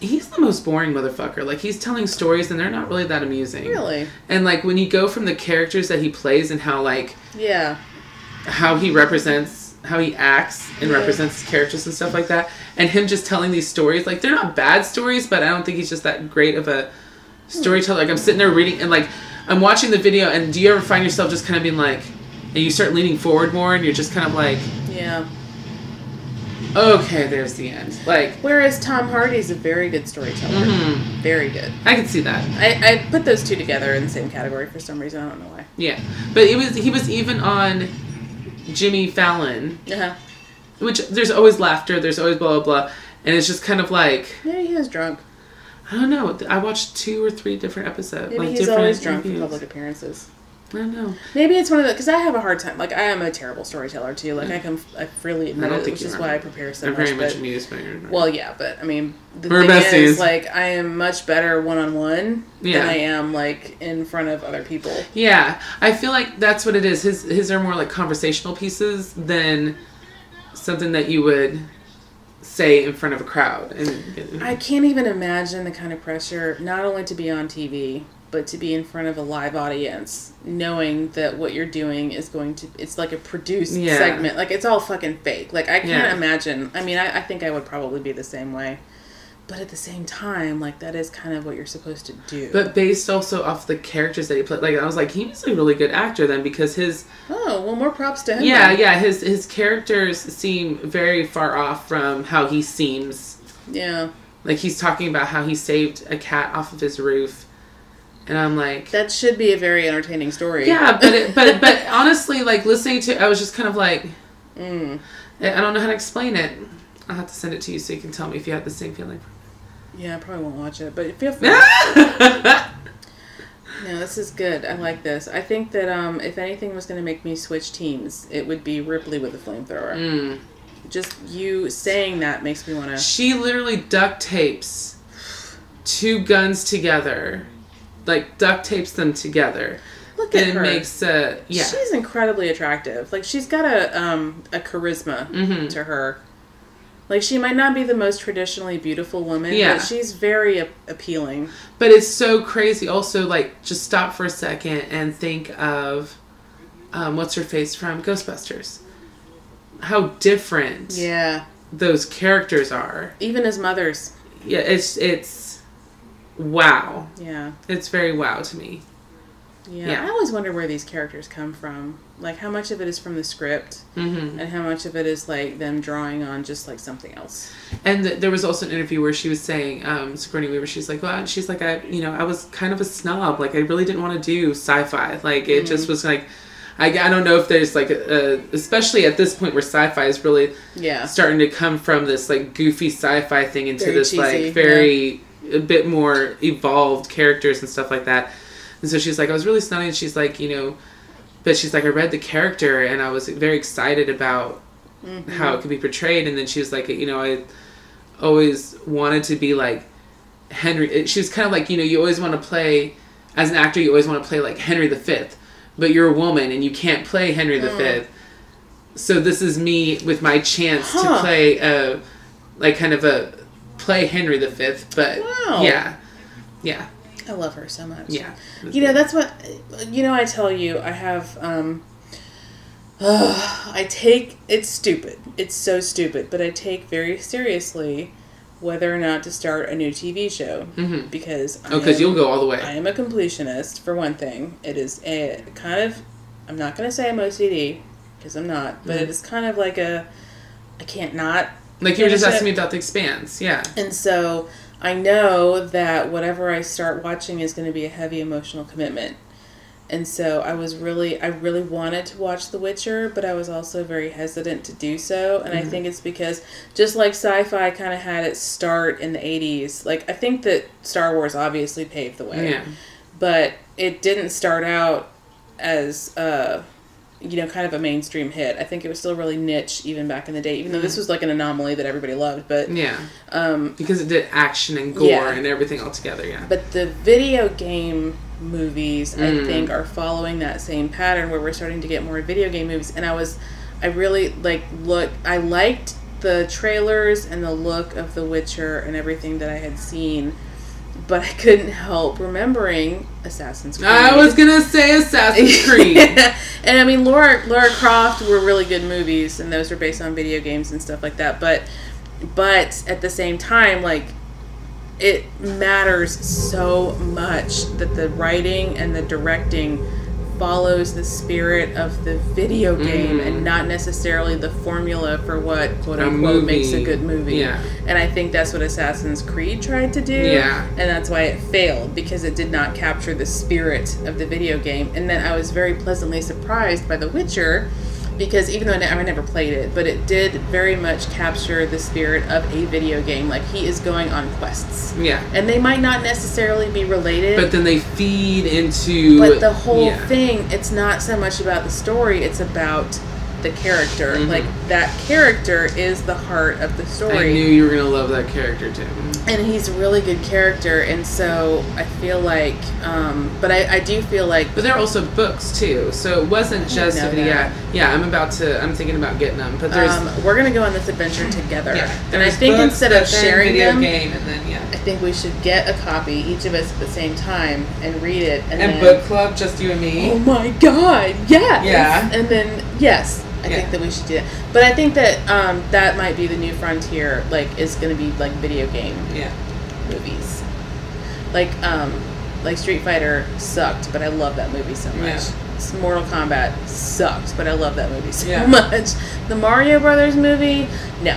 He's the most boring motherfucker. Like he's telling stories and they're not really that amusing. Really? And like when you go from the characters that he plays and how like Yeah. how he represents how he acts and Yeah. represents his characters and stuff like that and him just telling these stories like they're not bad stories but i don't think he's just that great of a storyteller like i'm sitting there reading and like i'm watching the video and do you ever find yourself just kind of being like and you start leaning forward more and you're just kind of like Yeah. Okay there's the end like Whereas Tom Hardy's a very good storyteller. mhm, Very good. i can see that I, I put those two together in the same category for some reason. I don't know why. yeah but it was he was even on jimmy fallon Uh-huh. which there's always laughter there's always blah blah blah and it's just kind of like Maybe he was drunk. I don't know. I watched two or three different episodes. Maybe like he's different always drunk interviews. public appearances. I don't know. Maybe it's one of the because I have a hard time. Like I am a terrible storyteller too. Like I mm. can I freely admit I don't it, think which is why I prepare so I'm much. very much but- amused by your. Well, yeah, but I mean, the We're thing besties. is, like, I am much better one on one than I am like in front of other people. yeah, I feel like that's what it is. His his are more like conversational pieces than something that you would say in front of a crowd. And I can't even imagine the kind of pressure not only to be on TV but to be in front of a live audience, knowing that what you're doing is going to it's like a produced Yeah. segment, like it's all fucking fake. Like I can't Yeah. imagine. I mean, I, I think I would probably be the same way. But at the same time, like that is kind of what you're supposed to do. but based also off the characters that he played, like I was like, he was a really good actor then because his oh well, more props to him. yeah then. yeah his his characters seem very far off from how he seems yeah. Like he's talking about how he saved a cat off of his roof, and I'm like, That should be a very entertaining story. yeah, but it, but but honestly, like listening to, I was just kind of like, Mm. I don't know how to explain it. I'll have to send it to you so you can tell me if you had the same feeling. Yeah, I probably won't watch it, but feel free. [laughs] no, this is good. I like this. I think that um, if anything was going to make me switch teams, it would be Ripley with the flamethrower. Mm. Just you saying that makes me want to. She literally duct tapes two guns together, like duct tapes them together. Look at And it her. makes a yeah. She's incredibly attractive. Like she's got a um a charisma Mhm. to her. Like she might not be the most traditionally beautiful woman, Yeah. but she's very a- appealing. But it's so crazy. Also, like, just stop for a second and think of um, what's her face from Ghostbusters. How different Yeah. those characters are. Even as mothers. Yeah, it's it's wow. Yeah. It's very wow to me. Yeah. Yeah. I always wonder where these characters come from. Like how much of it is from the script hmm and how much of it is like them drawing on just like something else. And th- there was also an interview where she was saying, um, Sigourney Weaver, she's like, well, she's like, I, you know, I was kind of a snob. Like, I really didn't want to do sci-fi. Like, it just was like, I, I don't know if there's like, a, a, especially at this point where sci-fi is really Yeah. starting to come from this like goofy sci-fi thing into Very this cheesy, like very a bit more evolved characters and stuff like that. And so she's like, I was really snotty, and she's like, you know, but she's like, I read the character and I was very excited about Mm-hmm. how it could be portrayed, and then she was like, you know, I always wanted to be like Henry. She was kind of like, you know, you always want to play as an actor, you always want to play like Henry V, but you're a woman and you can't play Henry V. So this is me with my chance to play a like kind of a play Henry V, but Wow. yeah, yeah. I love her so much. Yeah. You know, that's what you know. I tell you, I have. um [sighs] I take it's stupid. It's so stupid, but I take very seriously whether or not to start a new TV show hmm because I Oh, because you'll go all the way. I am a completionist for one thing. It is a kind of I'm not going to say I'm OCD because I'm not, but Mhm. it is kind of like a I can't not like you were just asking me about the expanse. Yeah. And so I know that whatever I start watching is going to be a heavy emotional commitment. And so I was really, I really wanted to watch The Witcher, but I was also very hesitant to do so. And I Mhm. think it's because just like sci fi kind of had its start in the 80s, like I think that Star Wars obviously paved the way Yeah. but it didn't start out as uh you know kind of a mainstream hit i think it was still really niche even back in the day even though this was like an anomaly that everybody loved but Yeah. um Because it did action and gore Yeah. and everything all together. Yeah. but the video game movies i Mm. think are following that same pattern where we're starting to get more video game movies and i was i really like look i liked the trailers and the look of the witcher and everything that i had seen but i couldn't help remembering assassin's creed I was gonna say Assassin's [laughs] Creed. and I mean, Lara Lara Croft were really good movies, and those were based on video games and stuff like that. But but at the same time, like it matters so much that the writing and the directing follows the spirit of the video game Mhm. and not necessarily the formula for what quote unquote makes a good movie. Yeah. And I think that's what Assassin's Creed tried to do. Yeah. And that's why it failed because it did not capture the spirit of the video game. And then I was very pleasantly surprised by The Witcher because even though I ne- I never played it, but it did very much capture the spirit of a video game. Like he is going on quests. Yeah. And they might not necessarily be related. But then they feed into. But the whole yeah. thing, it's not so much about the story, it's about the character. Mhm. Like that character is the heart of the story. I knew you were gonna love that character too. and he's a really good character and so I feel like um but I, I do feel like But there are also books too, so it wasn't just know a video. that. Yeah, I'm about to. I'm thinking about getting them, but there's. um, we're gonna go on this adventure together. yeah, and I think books, instead of sharing them, game, and then yeah, I think we should get a copy, each of us at the same time, and read it. And, and then, book club, just you and me. Oh my god! Yes. Yeah. And then yes, I Yeah. think that we should do that. But I think that um, that might be the new frontier. Like, is going to be like video game Yeah, movies. Like, um, like Street Fighter sucked, but I love that movie so much. Yeah. Mortal Kombat sucked, but I love that movie so Yeah. much. The Mario Brothers movie, no,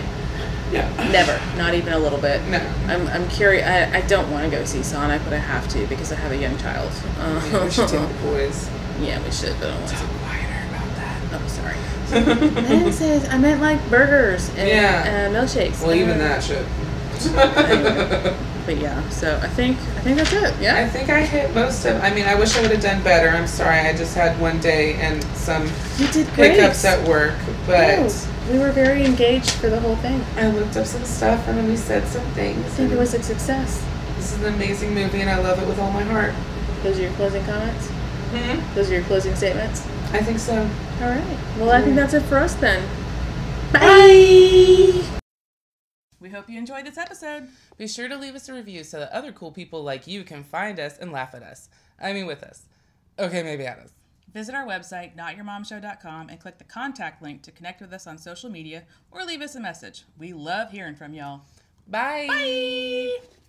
yeah, never, not even a little bit. No, I'm, I'm curious. I, I don't want to go see Sonic, but I have to because I have a young child. Uh, yeah, we should take the boys. [laughs] yeah, we should, but I don't want to. Talk quieter about that. Oh, sorry. I that. didn't say. I meant like burgers and Yeah. uh, milkshakes. well, even that should. But yeah, so I think I think that's it. Yeah. I think I hit most of. I mean, I wish I would have done better. I'm sorry. I just had one day and some hiccups at work, but we were very engaged for the whole thing. I looked up some stuff and then we said some things. I think it was a success. This is an amazing movie, and I love it with all my heart. Those are your closing comments. hmm Those are your closing statements. I think so. All right. Well, I think that's it for us then. Bye. We hope you enjoyed this episode. Be sure to leave us a review so that other cool people like you can find us and laugh at us. I mean, with us. Okay, maybe at us. Visit our website, notyourmomshow.com, and click the contact link to connect with us on social media or leave us a message. We love hearing from y'all. Bye. Bye.